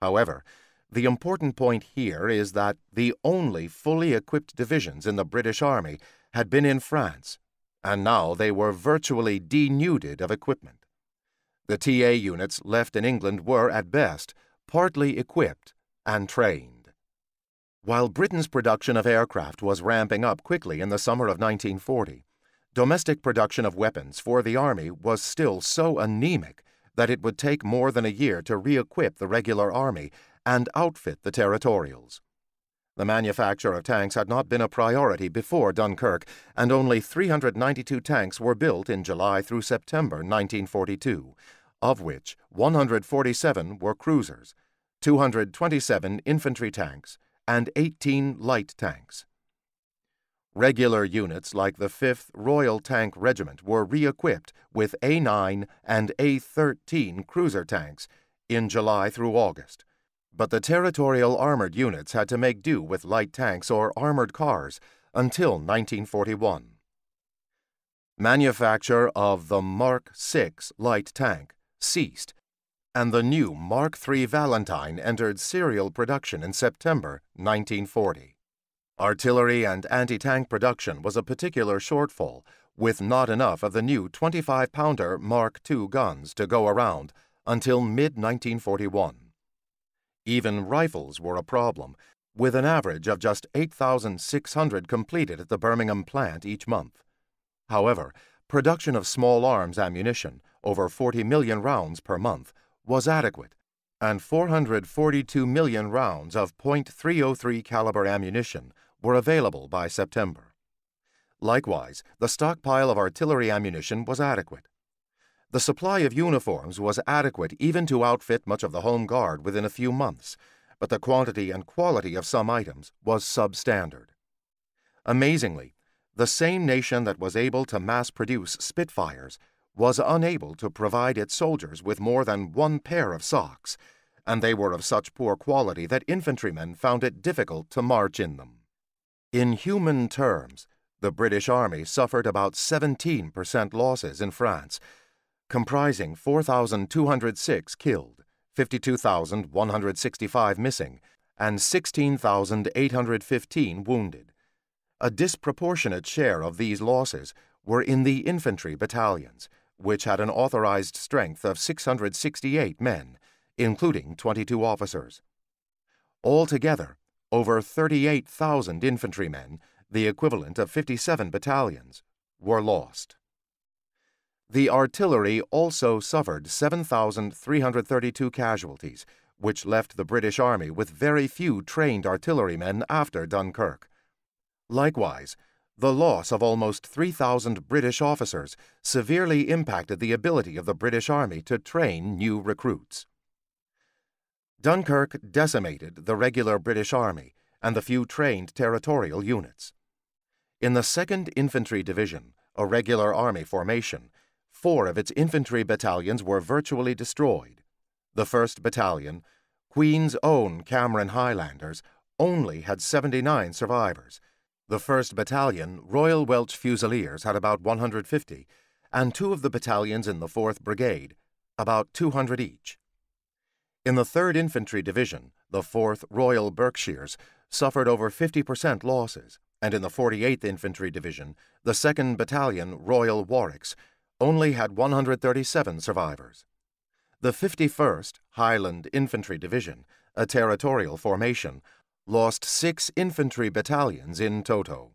However, the important point here is that the only fully equipped divisions in the British Army had been in France, and now they were virtually denuded of equipment. The TA units left in England were, at best, partly equipped and trained. While Britain's production of aircraft was ramping up quickly in the summer of 1940, domestic production of weapons for the Army was still so anemic that it would take more than a year to re equip the regular Army and outfit the territorials. The manufacture of tanks had not been a priority before Dunkirk, and only 392 tanks were built in July through September 1942, of which 147 were cruisers, 227 infantry tanks, and 18 light tanks. Regular units like the 5th Royal Tank Regiment were re equipped with A 9 and A 13 cruiser tanks in July through August, but the territorial armored units had to make do with light tanks or armored cars until 1941. Manufacture of the Mark VI light tank ceased and the new Mark III Valentine entered serial production in September 1940. Artillery and anti tank production was a particular shortfall, with not enough of the new 25 pounder Mark II guns to go around until mid 1941. Even rifles were a problem, with an average of just 8,600 completed at the Birmingham plant each month. However, production of small arms ammunition, over 40 million rounds per month, was adequate, and 442 million rounds of .303 caliber ammunition were available by September. Likewise, the stockpile of artillery ammunition was adequate. The supply of uniforms was adequate even to outfit much of the Home Guard within a few months, but the quantity and quality of some items was substandard. Amazingly, the same nation that was able to mass produce Spitfires was unable to provide its soldiers with more than one pair of socks, and they were of such poor quality that infantrymen found it difficult to march in them. In human terms, the British Army suffered about 17% losses in France, comprising 4,206 killed, 52,165 missing, and 16,815 wounded. A disproportionate share of these losses were in the infantry battalions, which had an authorized strength of 668 men, including 22 officers. Altogether, over 38,000 infantrymen, the equivalent of 57 battalions, were lost. The artillery also suffered 7,332 casualties, which left the British Army with very few trained artillerymen after Dunkirk. Likewise, the loss of almost 3,000 British officers severely impacted the ability of the British Army to train new recruits. Dunkirk decimated the regular British Army and the few trained territorial units. In the 2nd Infantry Division, a regular army formation, four of its infantry battalions were virtually destroyed. The 1st Battalion, Queen's Own Cameron Highlanders, only had 79 survivors. The 1st Battalion, Royal Welch Fusiliers, had about 150, and two of the battalions in the 4th Brigade, about 200 each. In the 3rd Infantry Division, the 4th Royal Berkshires suffered over 50% losses, and in the 48th Infantry Division, the 2nd Battalion, Royal Warwicks, only had 137 survivors. The 51st Highland Infantry Division, a territorial formation, lost six infantry battalions in toto.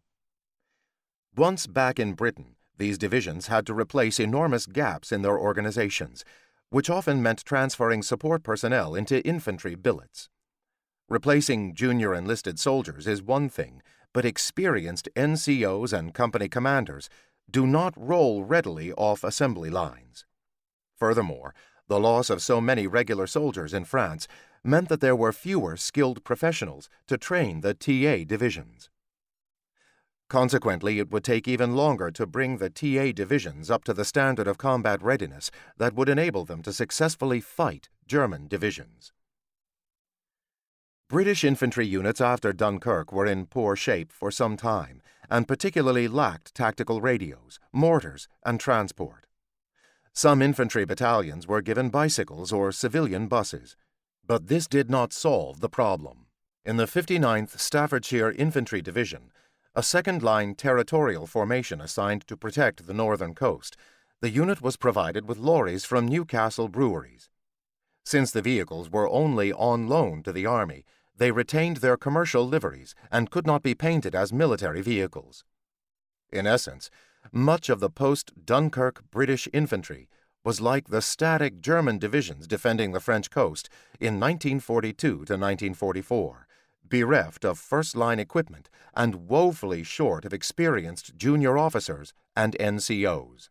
Once back in Britain, these divisions had to replace enormous gaps in their organizations, which often meant transferring support personnel into infantry billets. Replacing junior enlisted soldiers is one thing, but experienced NCOs and company commanders do not roll readily off assembly lines. Furthermore, the loss of so many regular soldiers in France meant that there were fewer skilled professionals to train the TA divisions. Consequently, it would take even longer to bring the TA divisions up to the standard of combat readiness that would enable them to successfully fight German divisions. British infantry units after Dunkirk were in poor shape for some time and particularly lacked tactical radios, mortars, and transport. Some infantry battalions were given bicycles or civilian buses, but this did not solve the problem. In the 59th Staffordshire Infantry Division, a second line territorial formation assigned to protect the northern coast, the unit was provided with lorries from Newcastle breweries. Since the vehicles were only on loan to the Army, they retained their commercial liveries and could not be painted as military vehicles. In essence, much of the post Dunkirk British infantry was like the static German divisions defending the French coast in 1942 to 1944, bereft of first line equipment and woefully short of experienced junior officers and NCOs.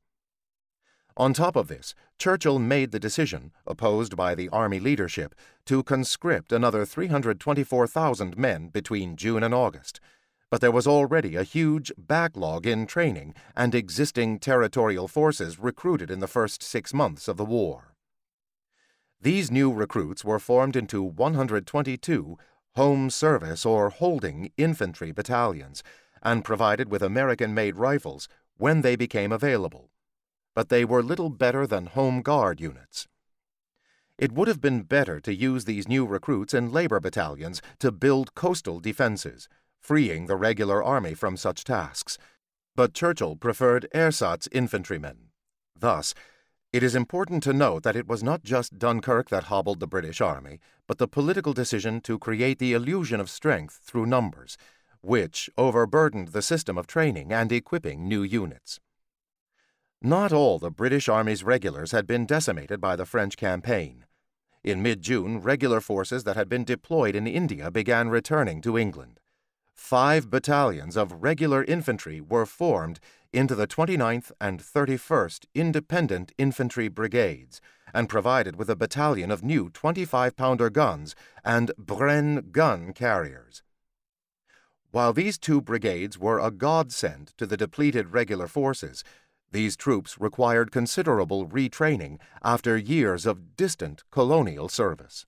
On top of this, Churchill made the decision, opposed by the Army leadership, to conscript another 324,000 men between June and August but there was already a huge backlog in training and existing territorial forces recruited in the first six months of the war. These new recruits were formed into 122 home service or holding infantry battalions and provided with American made rifles when they became available, but they were little better than home guard units. It would have been better to use these new recruits in labor battalions to build coastal defenses freeing the regular army from such tasks, but Churchill preferred ersatz infantrymen. Thus, it is important to note that it was not just Dunkirk that hobbled the British Army, but the political decision to create the illusion of strength through numbers, which overburdened the system of training and equipping new units. Not all the British Army's regulars had been decimated by the French campaign. In mid June, regular forces that had been deployed in India began returning to England five battalions of regular infantry were formed into the 29th and 31st Independent Infantry Brigades and provided with a battalion of new 25 pounder guns and Bren gun carriers. While these two brigades were a godsend to the depleted regular forces, these troops required considerable retraining after years of distant colonial service.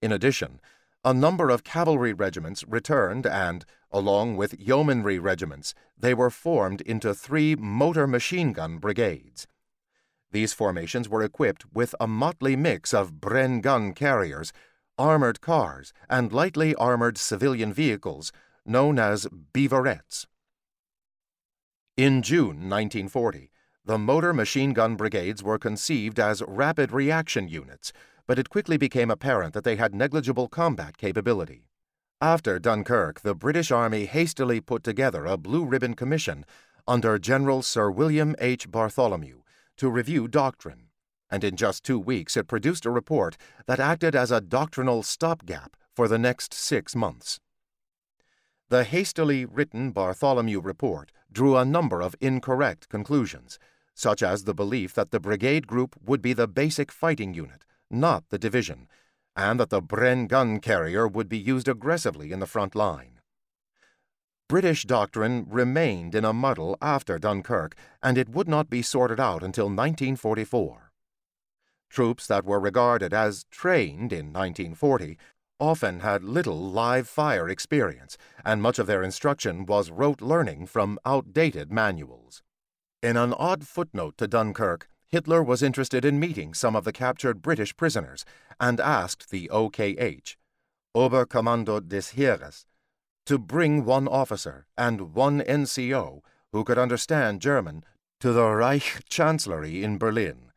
In addition, a number of cavalry regiments returned and, along with yeomanry regiments, they were formed into three motor machine gun brigades. These formations were equipped with a motley mix of Bren gun carriers, armored cars, and lightly armored civilian vehicles, known as beaverettes. In June 1940, the motor machine gun brigades were conceived as rapid reaction units, but it quickly became apparent that they had negligible combat capability. After Dunkirk, the British Army hastily put together a Blue Ribbon Commission under General Sir William H. Bartholomew to review doctrine, and in just two weeks it produced a report that acted as a doctrinal stopgap for the next six months. The hastily written Bartholomew report drew a number of incorrect conclusions, such as the belief that the brigade group would be the basic fighting unit, not the division, and that the Bren gun carrier would be used aggressively in the front line. British doctrine remained in a muddle after Dunkirk, and it would not be sorted out until 1944. Troops that were regarded as trained in 1940 often had little live fire experience, and much of their instruction was rote learning from outdated manuals. In an odd footnote to Dunkirk, Hitler was interested in meeting some of the captured British prisoners and asked the OKH, Oberkommando des Heeres, to bring one officer and one NCO who could understand German to the Reich Chancellery in Berlin.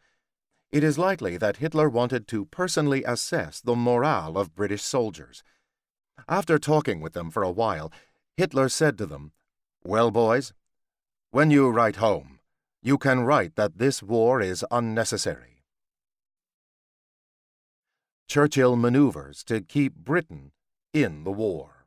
It is likely that Hitler wanted to personally assess the morale of British soldiers. After talking with them for a while, Hitler said to them, Well, boys, when you write home, you can write that this war is unnecessary. Churchill maneuvers to keep Britain in the war.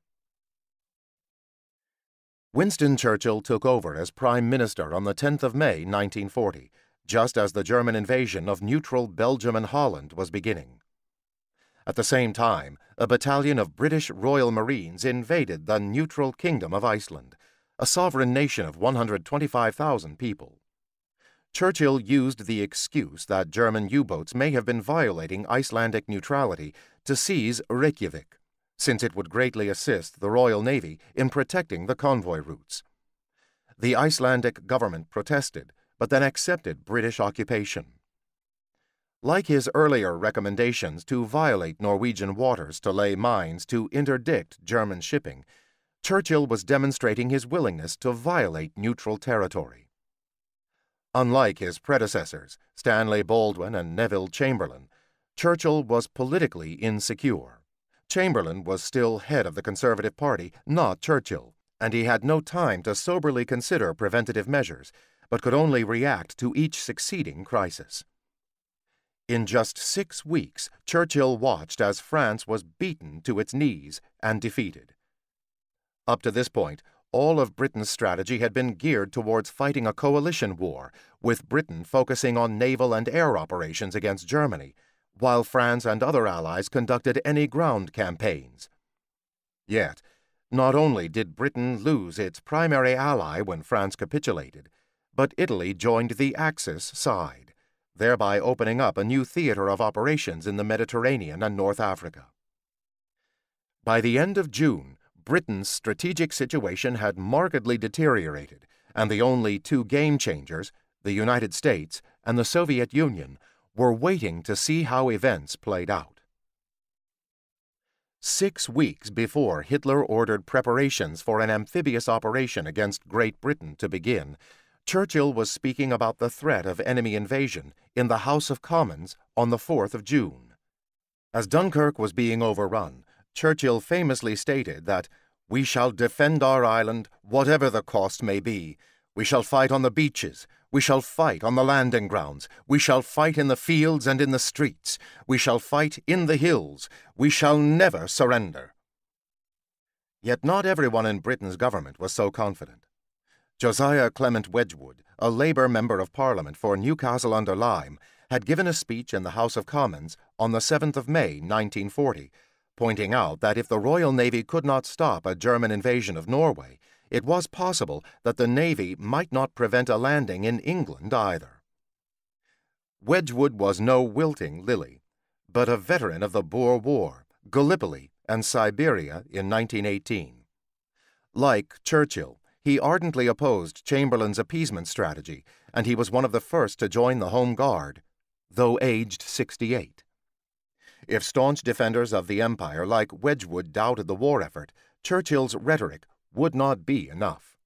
Winston Churchill took over as Prime Minister on the 10th of May, 1940 just as the German invasion of neutral Belgium and Holland was beginning. At the same time, a battalion of British Royal Marines invaded the neutral Kingdom of Iceland, a sovereign nation of 125,000 people. Churchill used the excuse that German U boats may have been violating Icelandic neutrality to seize Reykjavik, since it would greatly assist the Royal Navy in protecting the convoy routes. The Icelandic government protested, but then accepted British occupation. Like his earlier recommendations to violate Norwegian waters to lay mines to interdict German shipping, Churchill was demonstrating his willingness to violate neutral territory. Unlike his predecessors, Stanley Baldwin and Neville Chamberlain, Churchill was politically insecure. Chamberlain was still head of the Conservative Party, not Churchill, and he had no time to soberly consider preventative measures but could only react to each succeeding crisis. In just six weeks, Churchill watched as France was beaten to its knees and defeated. Up to this point, all of Britain's strategy had been geared towards fighting a coalition war, with Britain focusing on naval and air operations against Germany, while France and other allies conducted any ground campaigns. Yet, not only did Britain lose its primary ally when France capitulated, but Italy joined the Axis side, thereby opening up a new theater of operations in the Mediterranean and North Africa. By the end of June, Britain's strategic situation had markedly deteriorated, and the only two game changers, the United States and the Soviet Union, were waiting to see how events played out. Six weeks before Hitler ordered preparations for an amphibious operation against Great Britain to begin, Churchill was speaking about the threat of enemy invasion in the House of Commons on the 4th of June. As Dunkirk was being overrun, Churchill famously stated that we shall defend our island, whatever the cost may be. We shall fight on the beaches. We shall fight on the landing grounds. We shall fight in the fields and in the streets. We shall fight in the hills. We shall never surrender. Yet not everyone in Britain's government was so confident. Josiah Clement Wedgwood, a Labour Member of Parliament for Newcastle under Lyme, had given a speech in the House of Commons on the 7th of May, 1940, pointing out that if the Royal Navy could not stop a German invasion of Norway, it was possible that the Navy might not prevent a landing in England either. Wedgwood was no wilting lily, but a veteran of the Boer War, Gallipoli, and Siberia in 1918. Like Churchill, he ardently opposed Chamberlain's appeasement strategy, and he was one of the first to join the Home Guard, though aged 68. If staunch defenders of the Empire like Wedgwood doubted the war effort, Churchill's rhetoric would not be enough.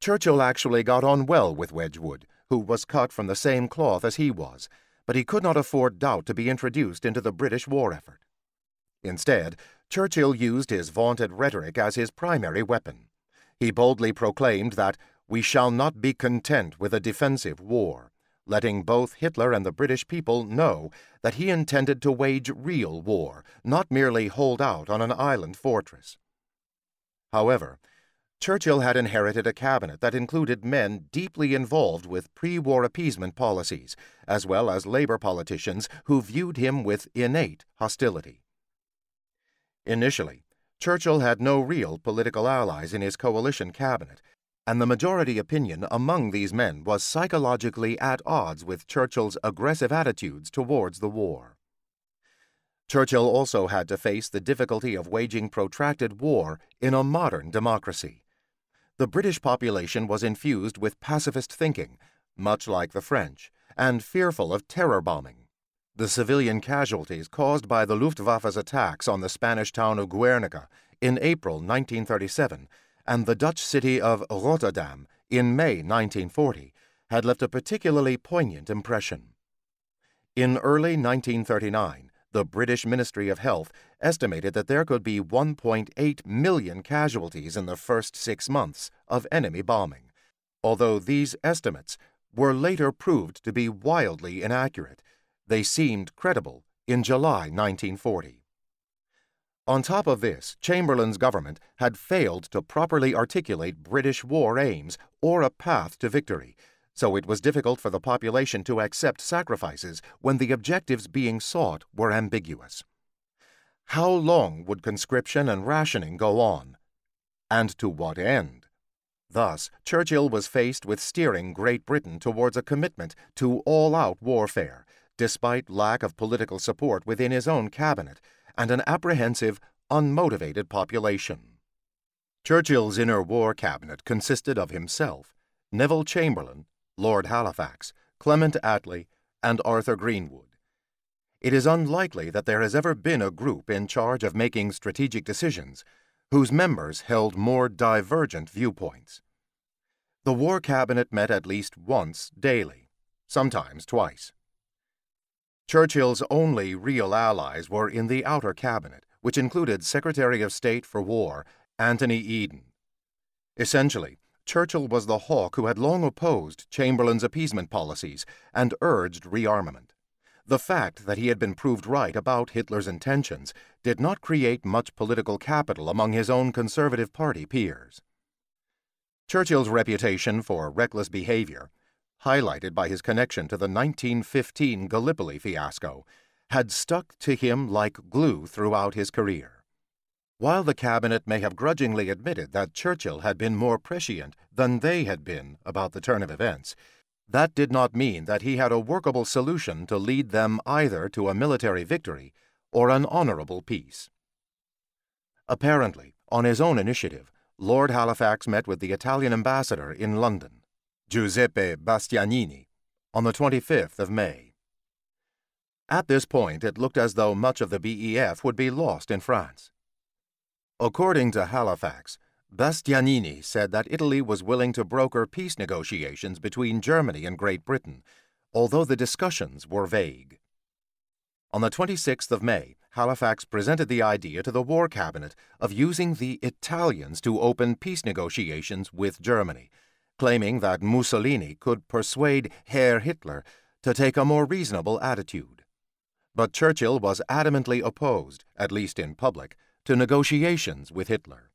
Churchill actually got on well with Wedgwood, who was cut from the same cloth as he was, but he could not afford doubt to be introduced into the British war effort. Instead, Churchill used his vaunted rhetoric as his primary weapon. He boldly proclaimed that we shall not be content with a defensive war, letting both Hitler and the British people know that he intended to wage real war, not merely hold out on an island fortress. However, Churchill had inherited a cabinet that included men deeply involved with pre war appeasement policies, as well as labor politicians who viewed him with innate hostility. Initially, Churchill had no real political allies in his coalition cabinet, and the majority opinion among these men was psychologically at odds with Churchill's aggressive attitudes towards the war. Churchill also had to face the difficulty of waging protracted war in a modern democracy the British population was infused with pacifist thinking, much like the French, and fearful of terror bombing. The civilian casualties caused by the Luftwaffe's attacks on the Spanish town of Guernica in April 1937 and the Dutch city of Rotterdam in May 1940 had left a particularly poignant impression. In early 1939, the British Ministry of Health estimated that there could be 1.8 million casualties in the first six months of enemy bombing, although these estimates were later proved to be wildly inaccurate. They seemed credible in July 1940. On top of this, Chamberlain's government had failed to properly articulate British war aims or a path to victory, so it was difficult for the population to accept sacrifices when the objectives being sought were ambiguous. How long would conscription and rationing go on? And to what end? Thus, Churchill was faced with steering Great Britain towards a commitment to all out warfare, despite lack of political support within his own cabinet and an apprehensive, unmotivated population. Churchill's inner war cabinet consisted of himself, Neville Chamberlain, Lord Halifax, Clement Attlee, and Arthur Greenwood. It is unlikely that there has ever been a group in charge of making strategic decisions whose members held more divergent viewpoints. The War Cabinet met at least once daily, sometimes twice. Churchill's only real allies were in the Outer Cabinet, which included Secretary of State for War Anthony Eden. Essentially, Churchill was the hawk who had long opposed Chamberlain's appeasement policies and urged rearmament. The fact that he had been proved right about Hitler's intentions did not create much political capital among his own Conservative Party peers. Churchill's reputation for reckless behavior, highlighted by his connection to the 1915 Gallipoli fiasco, had stuck to him like glue throughout his career. While the cabinet may have grudgingly admitted that Churchill had been more prescient than they had been about the turn of events, that did not mean that he had a workable solution to lead them either to a military victory or an honorable peace. Apparently, on his own initiative, Lord Halifax met with the Italian ambassador in London, Giuseppe Bastianini, on the 25th of May. At this point, it looked as though much of the BEF would be lost in France. According to Halifax, Bastianini said that Italy was willing to broker peace negotiations between Germany and Great Britain, although the discussions were vague. On the 26th of May, Halifax presented the idea to the War Cabinet of using the Italians to open peace negotiations with Germany, claiming that Mussolini could persuade Herr Hitler to take a more reasonable attitude. But Churchill was adamantly opposed, at least in public, to negotiations with Hitler.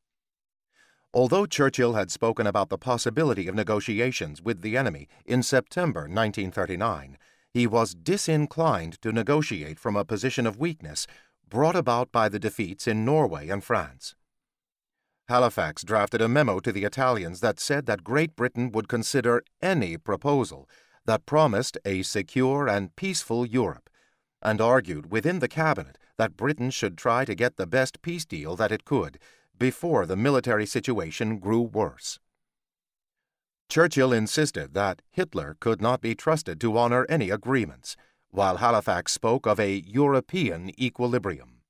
Although Churchill had spoken about the possibility of negotiations with the enemy in September 1939, he was disinclined to negotiate from a position of weakness brought about by the defeats in Norway and France. Halifax drafted a memo to the Italians that said that Great Britain would consider any proposal that promised a secure and peaceful Europe, and argued within the cabinet that Britain should try to get the best peace deal that it could before the military situation grew worse. Churchill insisted that Hitler could not be trusted to honor any agreements, while Halifax spoke of a European equilibrium.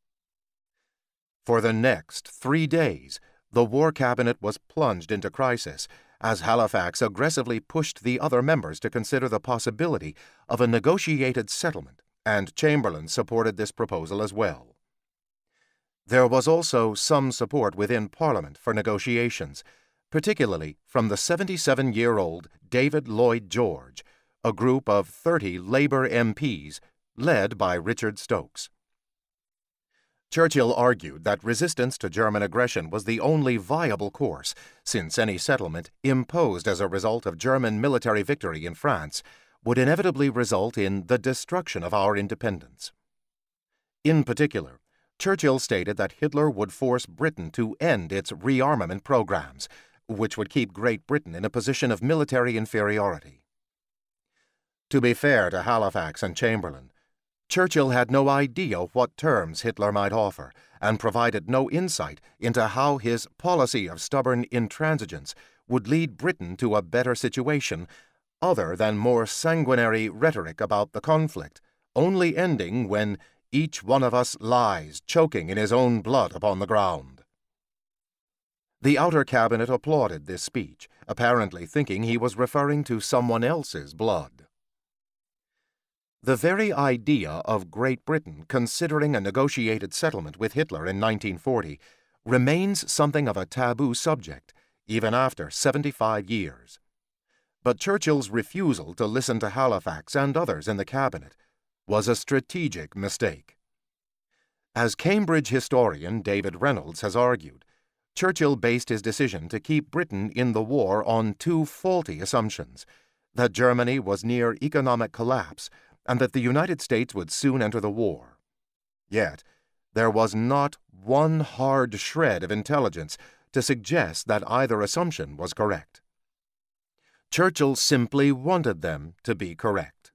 For the next three days, the War Cabinet was plunged into crisis as Halifax aggressively pushed the other members to consider the possibility of a negotiated settlement, and Chamberlain supported this proposal as well. There was also some support within Parliament for negotiations, particularly from the 77 year old David Lloyd George, a group of 30 Labour MPs led by Richard Stokes. Churchill argued that resistance to German aggression was the only viable course, since any settlement imposed as a result of German military victory in France would inevitably result in the destruction of our independence. In particular, Churchill stated that Hitler would force Britain to end its rearmament programs, which would keep Great Britain in a position of military inferiority. To be fair to Halifax and Chamberlain, Churchill had no idea what terms Hitler might offer, and provided no insight into how his policy of stubborn intransigence would lead Britain to a better situation, other than more sanguinary rhetoric about the conflict, only ending when each one of us lies choking in his own blood upon the ground. The outer cabinet applauded this speech, apparently thinking he was referring to someone else's blood. The very idea of Great Britain considering a negotiated settlement with Hitler in 1940 remains something of a taboo subject, even after 75 years. But Churchill's refusal to listen to Halifax and others in the cabinet was a strategic mistake. As Cambridge historian David Reynolds has argued, Churchill based his decision to keep Britain in the war on two faulty assumptions that Germany was near economic collapse and that the United States would soon enter the war. Yet, there was not one hard shred of intelligence to suggest that either assumption was correct. Churchill simply wanted them to be correct.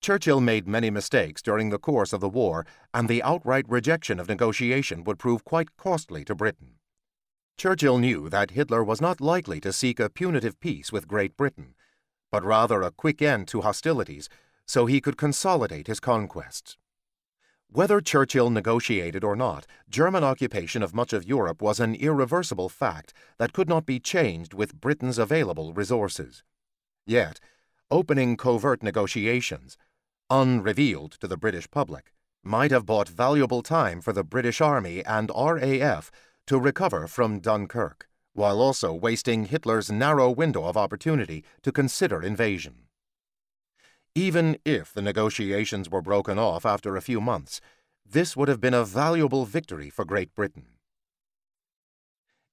Churchill made many mistakes during the course of the war, and the outright rejection of negotiation would prove quite costly to Britain. Churchill knew that Hitler was not likely to seek a punitive peace with Great Britain, but rather a quick end to hostilities so he could consolidate his conquests. Whether Churchill negotiated or not, German occupation of much of Europe was an irreversible fact that could not be changed with Britain's available resources. Yet, opening covert negotiations, unrevealed to the British public, might have bought valuable time for the British Army and RAF to recover from Dunkirk, while also wasting Hitler's narrow window of opportunity to consider invasion. Even if the negotiations were broken off after a few months, this would have been a valuable victory for Great Britain.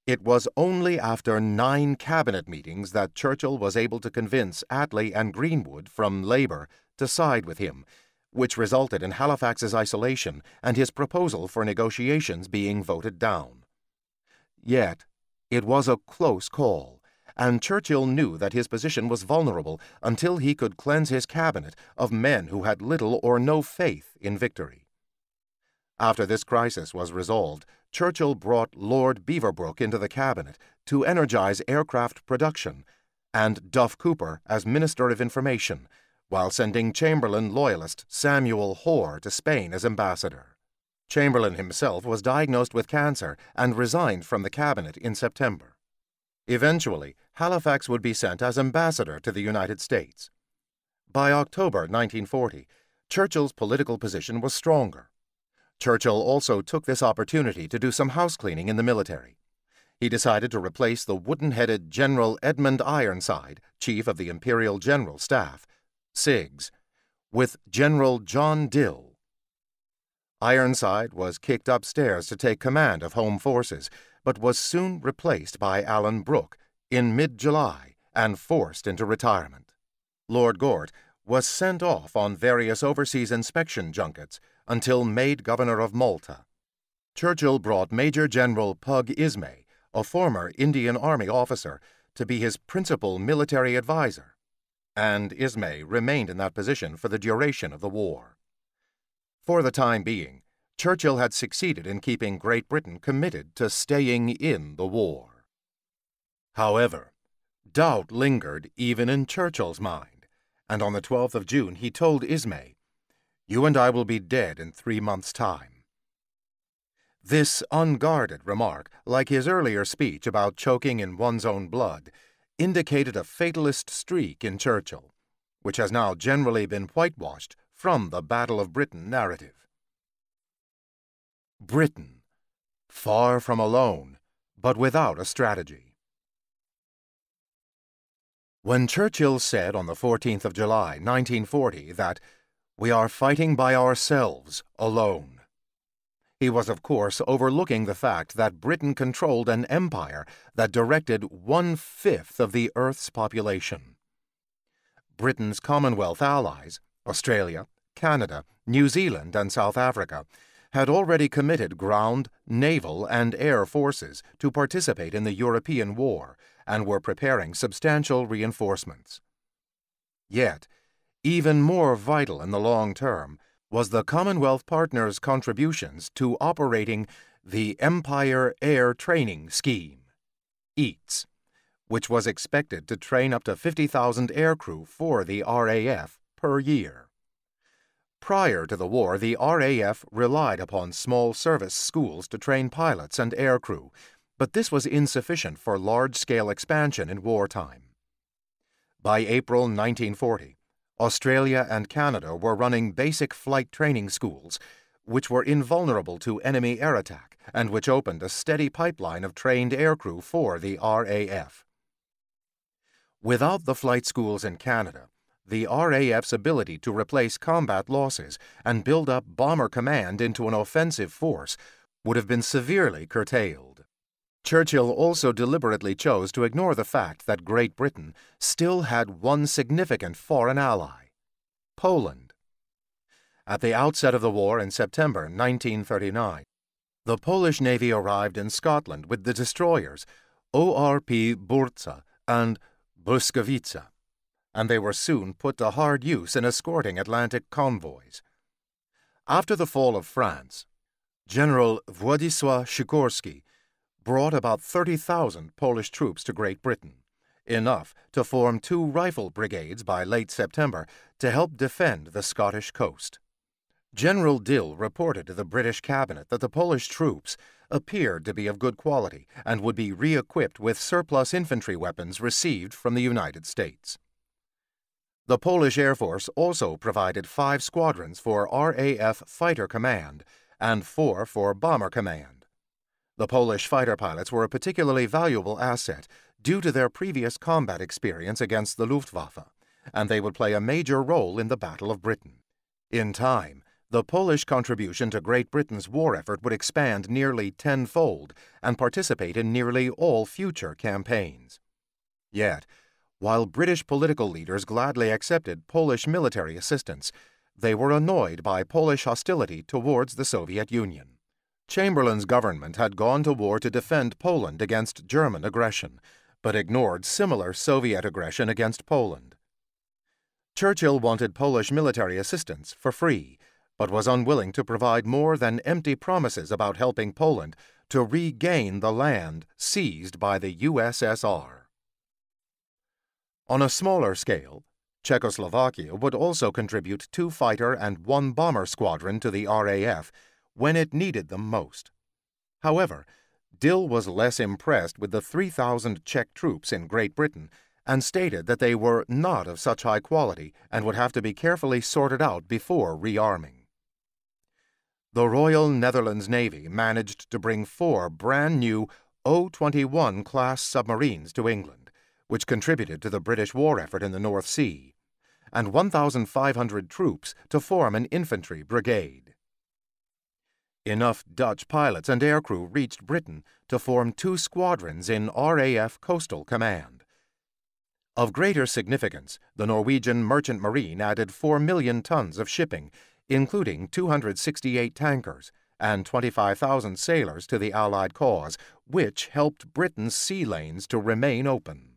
It was only after nine cabinet meetings that Churchill was able to convince Attlee and Greenwood from Labour to side with him, which resulted in Halifax's isolation and his proposal for negotiations being voted down. Yet, it was a close call and Churchill knew that his position was vulnerable until he could cleanse his cabinet of men who had little or no faith in victory. After this crisis was resolved, Churchill brought Lord Beaverbrook into the cabinet to energize aircraft production, and Duff Cooper as Minister of Information, while sending Chamberlain loyalist Samuel Hoare to Spain as ambassador. Chamberlain himself was diagnosed with cancer and resigned from the cabinet in September. Eventually, Halifax would be sent as ambassador to the United States. By October 1940, Churchill's political position was stronger. Churchill also took this opportunity to do some house cleaning in the military. He decided to replace the wooden headed General Edmund Ironside, Chief of the Imperial General Staff, CIGS, with General John Dill. Ironside was kicked upstairs to take command of home forces but was soon replaced by Alan Brooke in mid July and forced into retirement. Lord Gort was sent off on various overseas inspection junkets until made Governor of Malta. Churchill brought Major General Pug Ismay, a former Indian Army officer, to be his principal military adviser, and Ismay remained in that position for the duration of the war. For the time being, Churchill had succeeded in keeping Great Britain committed to staying in the war. However, doubt lingered even in Churchill's mind, and on the 12th of June he told Ismay, You and I will be dead in three months' time. This unguarded remark, like his earlier speech about choking in one's own blood, indicated a fatalist streak in Churchill, which has now generally been whitewashed from the Battle of Britain narrative. Britain, far from alone, but without a strategy. When Churchill said on the 14th of July, 1940, that we are fighting by ourselves, alone, he was, of course, overlooking the fact that Britain controlled an empire that directed one fifth of the Earth's population. Britain's Commonwealth allies, Australia, Canada, New Zealand, and South Africa, had already committed ground, naval, and air forces to participate in the European war and were preparing substantial reinforcements. Yet, even more vital in the long term, was the Commonwealth partners' contributions to operating the Empire Air Training Scheme, EATS, which was expected to train up to 50,000 aircrew for the RAF per year. Prior to the war, the RAF relied upon small service schools to train pilots and aircrew, but this was insufficient for large-scale expansion in wartime. By April 1940, Australia and Canada were running basic flight training schools, which were invulnerable to enemy air attack and which opened a steady pipeline of trained aircrew for the RAF. Without the flight schools in Canada, the RAF's ability to replace combat losses and build up bomber command into an offensive force would have been severely curtailed. Churchill also deliberately chose to ignore the fact that Great Britain still had one significant foreign ally Poland. At the outset of the war in September 1939, the Polish Navy arrived in Scotland with the destroyers ORP Burza and Błyskawica, and they were soon put to hard use in escorting Atlantic convoys. After the fall of France, General Władysław Sikorski brought about 30,000 Polish troops to Great Britain, enough to form two rifle brigades by late September to help defend the Scottish coast. General Dill reported to the British cabinet that the Polish troops appeared to be of good quality and would be re-equipped with surplus infantry weapons received from the United States. The Polish Air Force also provided five squadrons for RAF Fighter Command and four for Bomber Command. The Polish fighter pilots were a particularly valuable asset due to their previous combat experience against the Luftwaffe, and they would play a major role in the Battle of Britain. In time, the Polish contribution to Great Britain's war effort would expand nearly tenfold and participate in nearly all future campaigns. Yet, while British political leaders gladly accepted Polish military assistance, they were annoyed by Polish hostility towards the Soviet Union. Chamberlain's government had gone to war to defend Poland against German aggression, but ignored similar Soviet aggression against Poland. Churchill wanted Polish military assistance for free, but was unwilling to provide more than empty promises about helping Poland to regain the land seized by the USSR. On a smaller scale, Czechoslovakia would also contribute two fighter and one bomber squadron to the RAF when it needed them most. However, Dill was less impressed with the 3,000 Czech troops in Great Britain and stated that they were not of such high quality and would have to be carefully sorted out before rearming. The Royal Netherlands Navy managed to bring four brand new O 21 class submarines to England, which contributed to the British war effort in the North Sea, and 1,500 troops to form an infantry brigade. Enough Dutch pilots and aircrew reached Britain to form two squadrons in RAF Coastal Command. Of greater significance, the Norwegian Merchant Marine added 4 million tons of shipping, including 268 tankers, and 25,000 sailors to the Allied cause, which helped Britain's sea lanes to remain open.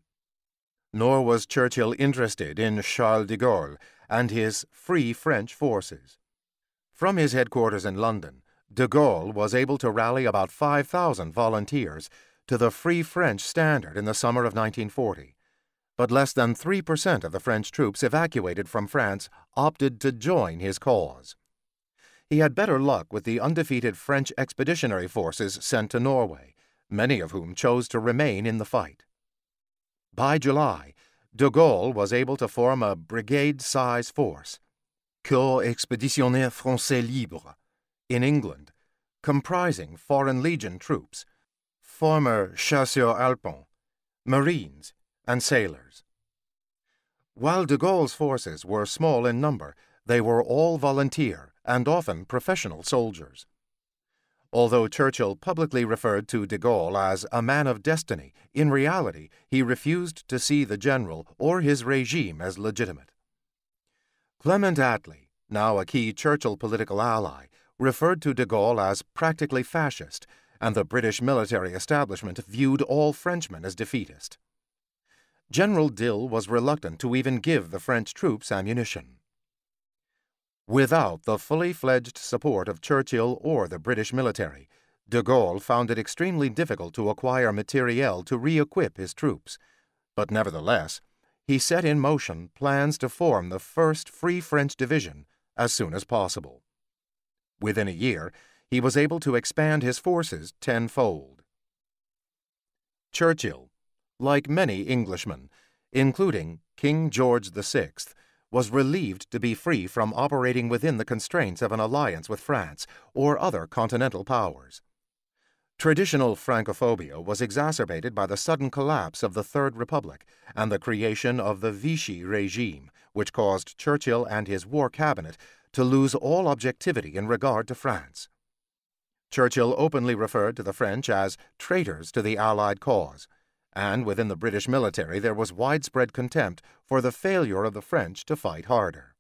Nor was Churchill interested in Charles de Gaulle and his Free French forces. From his headquarters in London, De Gaulle was able to rally about 5,000 volunteers to the Free French standard in the summer of 1940, but less than 3% of the French troops evacuated from France opted to join his cause. he had better luck with the undefeated French expeditionary forces sent to Norway, many of whom chose to remain in the fight. By July, de Gaulle was able to form a brigade-size force, Corps Expéditionnaire Français Libre, in England, comprising Foreign Legion troops, former chasseurs alpins, marines, and sailors. While de Gaulle's forces were small in number, they were all volunteer and often professional soldiers. Although Churchill publicly referred to de Gaulle as a man of destiny, in reality he refused to see the general or his regime as legitimate. Clement Attlee, now a key Churchill political ally, referred to de Gaulle as practically fascist, and the British military establishment viewed all Frenchmen as defeatist. General Dill was reluctant to even give the French troops ammunition. Without the fully fledged support of Churchill or the British military, de Gaulle found it extremely difficult to acquire materiel to re equip his troops, but nevertheless, he set in motion plans to form the first Free French Division as soon as possible. Within a year, he was able to expand his forces tenfold. Churchill, like many Englishmen, including King George VI, was relieved to be free from operating within the constraints of an alliance with France or other continental powers. Traditional Francophobia was exacerbated by the sudden collapse of the Third Republic and the creation of the Vichy regime, which caused Churchill and his war cabinet to lose all objectivity in regard to France. Churchill openly referred to the French as traitors to the Allied cause, and within the British military there was widespread contempt for the failure of the French to fight harder.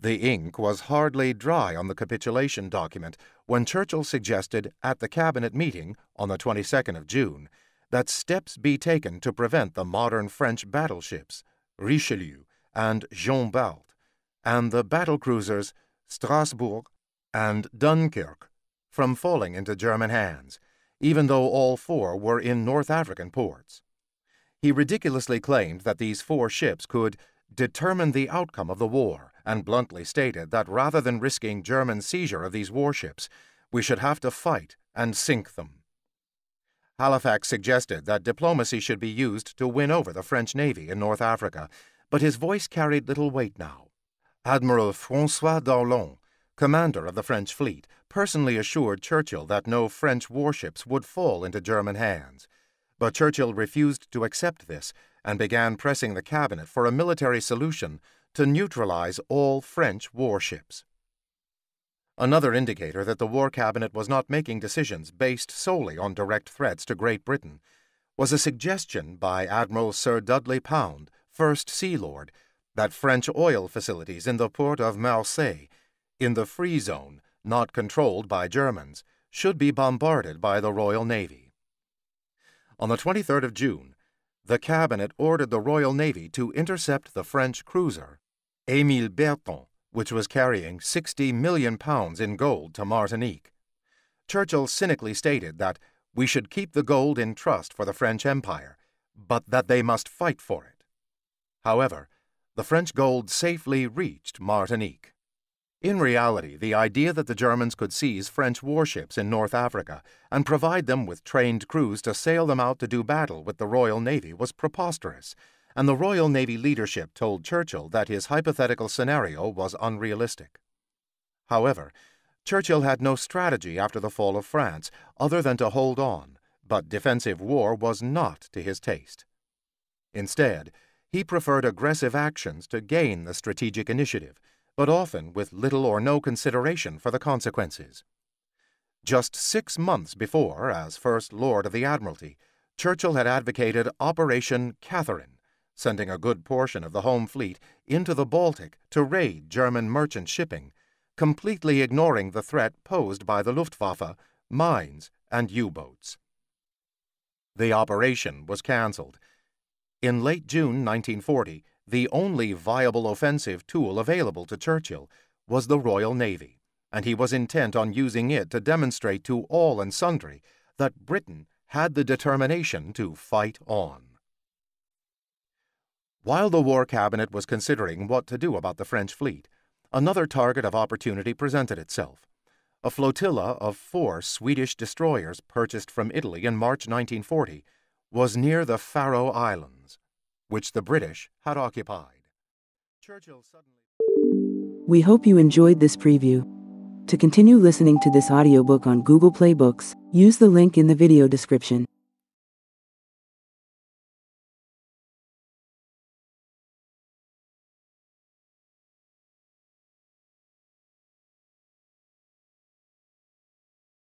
The ink was hardly dry on the capitulation document when Churchill suggested at the cabinet meeting on the 22nd of June that steps be taken to prevent the modern French battleships, Richelieu and Jean Bart, and the battle cruisers Strasbourg and Dunkirk from falling into German hands, even though all four were in North African ports. He ridiculously claimed that these four ships could determine the outcome of the war, and bluntly stated that rather than risking German seizure of these warships, we should have to fight and sink them. Halifax suggested that diplomacy should be used to win over the French Navy in North Africa, but his voice carried little weight now. Admiral Francois Darlan, commander of the French fleet, personally assured Churchill that no French warships would fall into German hands. But Churchill refused to accept this and began pressing the cabinet for a military solution to neutralize all French warships. Another indicator that the War Cabinet was not making decisions based solely on direct threats to Great Britain was a suggestion by Admiral Sir Dudley Pound, First Sea Lord, that French oil facilities in the port of Marseille, in the Free Zone, not controlled by Germans, should be bombarded by the Royal Navy. On the 23rd of June, the Cabinet ordered the Royal Navy to intercept the French cruiser Émile Bertin, which was carrying 60 million pounds in gold to Martinique. Churchill cynically stated that we should keep the gold in trust for the French Empire, but that they must fight for it. However, the French gold safely reached Martinique. In reality, the idea that the Germans could seize French warships in North Africa and provide them with trained crews to sail them out to do battle with the Royal Navy was preposterous, and the Royal Navy leadership told Churchill that his hypothetical scenario was unrealistic. However, Churchill had no strategy after the fall of France other than to hold on, but defensive war was not to his taste. Instead, he preferred aggressive actions to gain the strategic initiative but often with little or no consideration for the consequences. Just six months before, as First Lord of the Admiralty, Churchill had advocated Operation Catherine, sending a good portion of the home fleet into the Baltic to raid German merchant shipping, completely ignoring the threat posed by the Luftwaffe, mines, and U-boats. The operation was cancelled. In late June 1940, the only viable offensive tool available to Churchill was the Royal Navy, and he was intent on using it to demonstrate to all and sundry that Britain had the determination to fight on. While the War Cabinet was considering what to do about the French fleet, another target of opportunity presented itself. A flotilla of four Swedish destroyers purchased from Italy in March 1940 was near the Faroe Islands, which the British had occupied. We hope you enjoyed this preview. To continue listening to this audiobook on Google Play Books, use the link in the video description.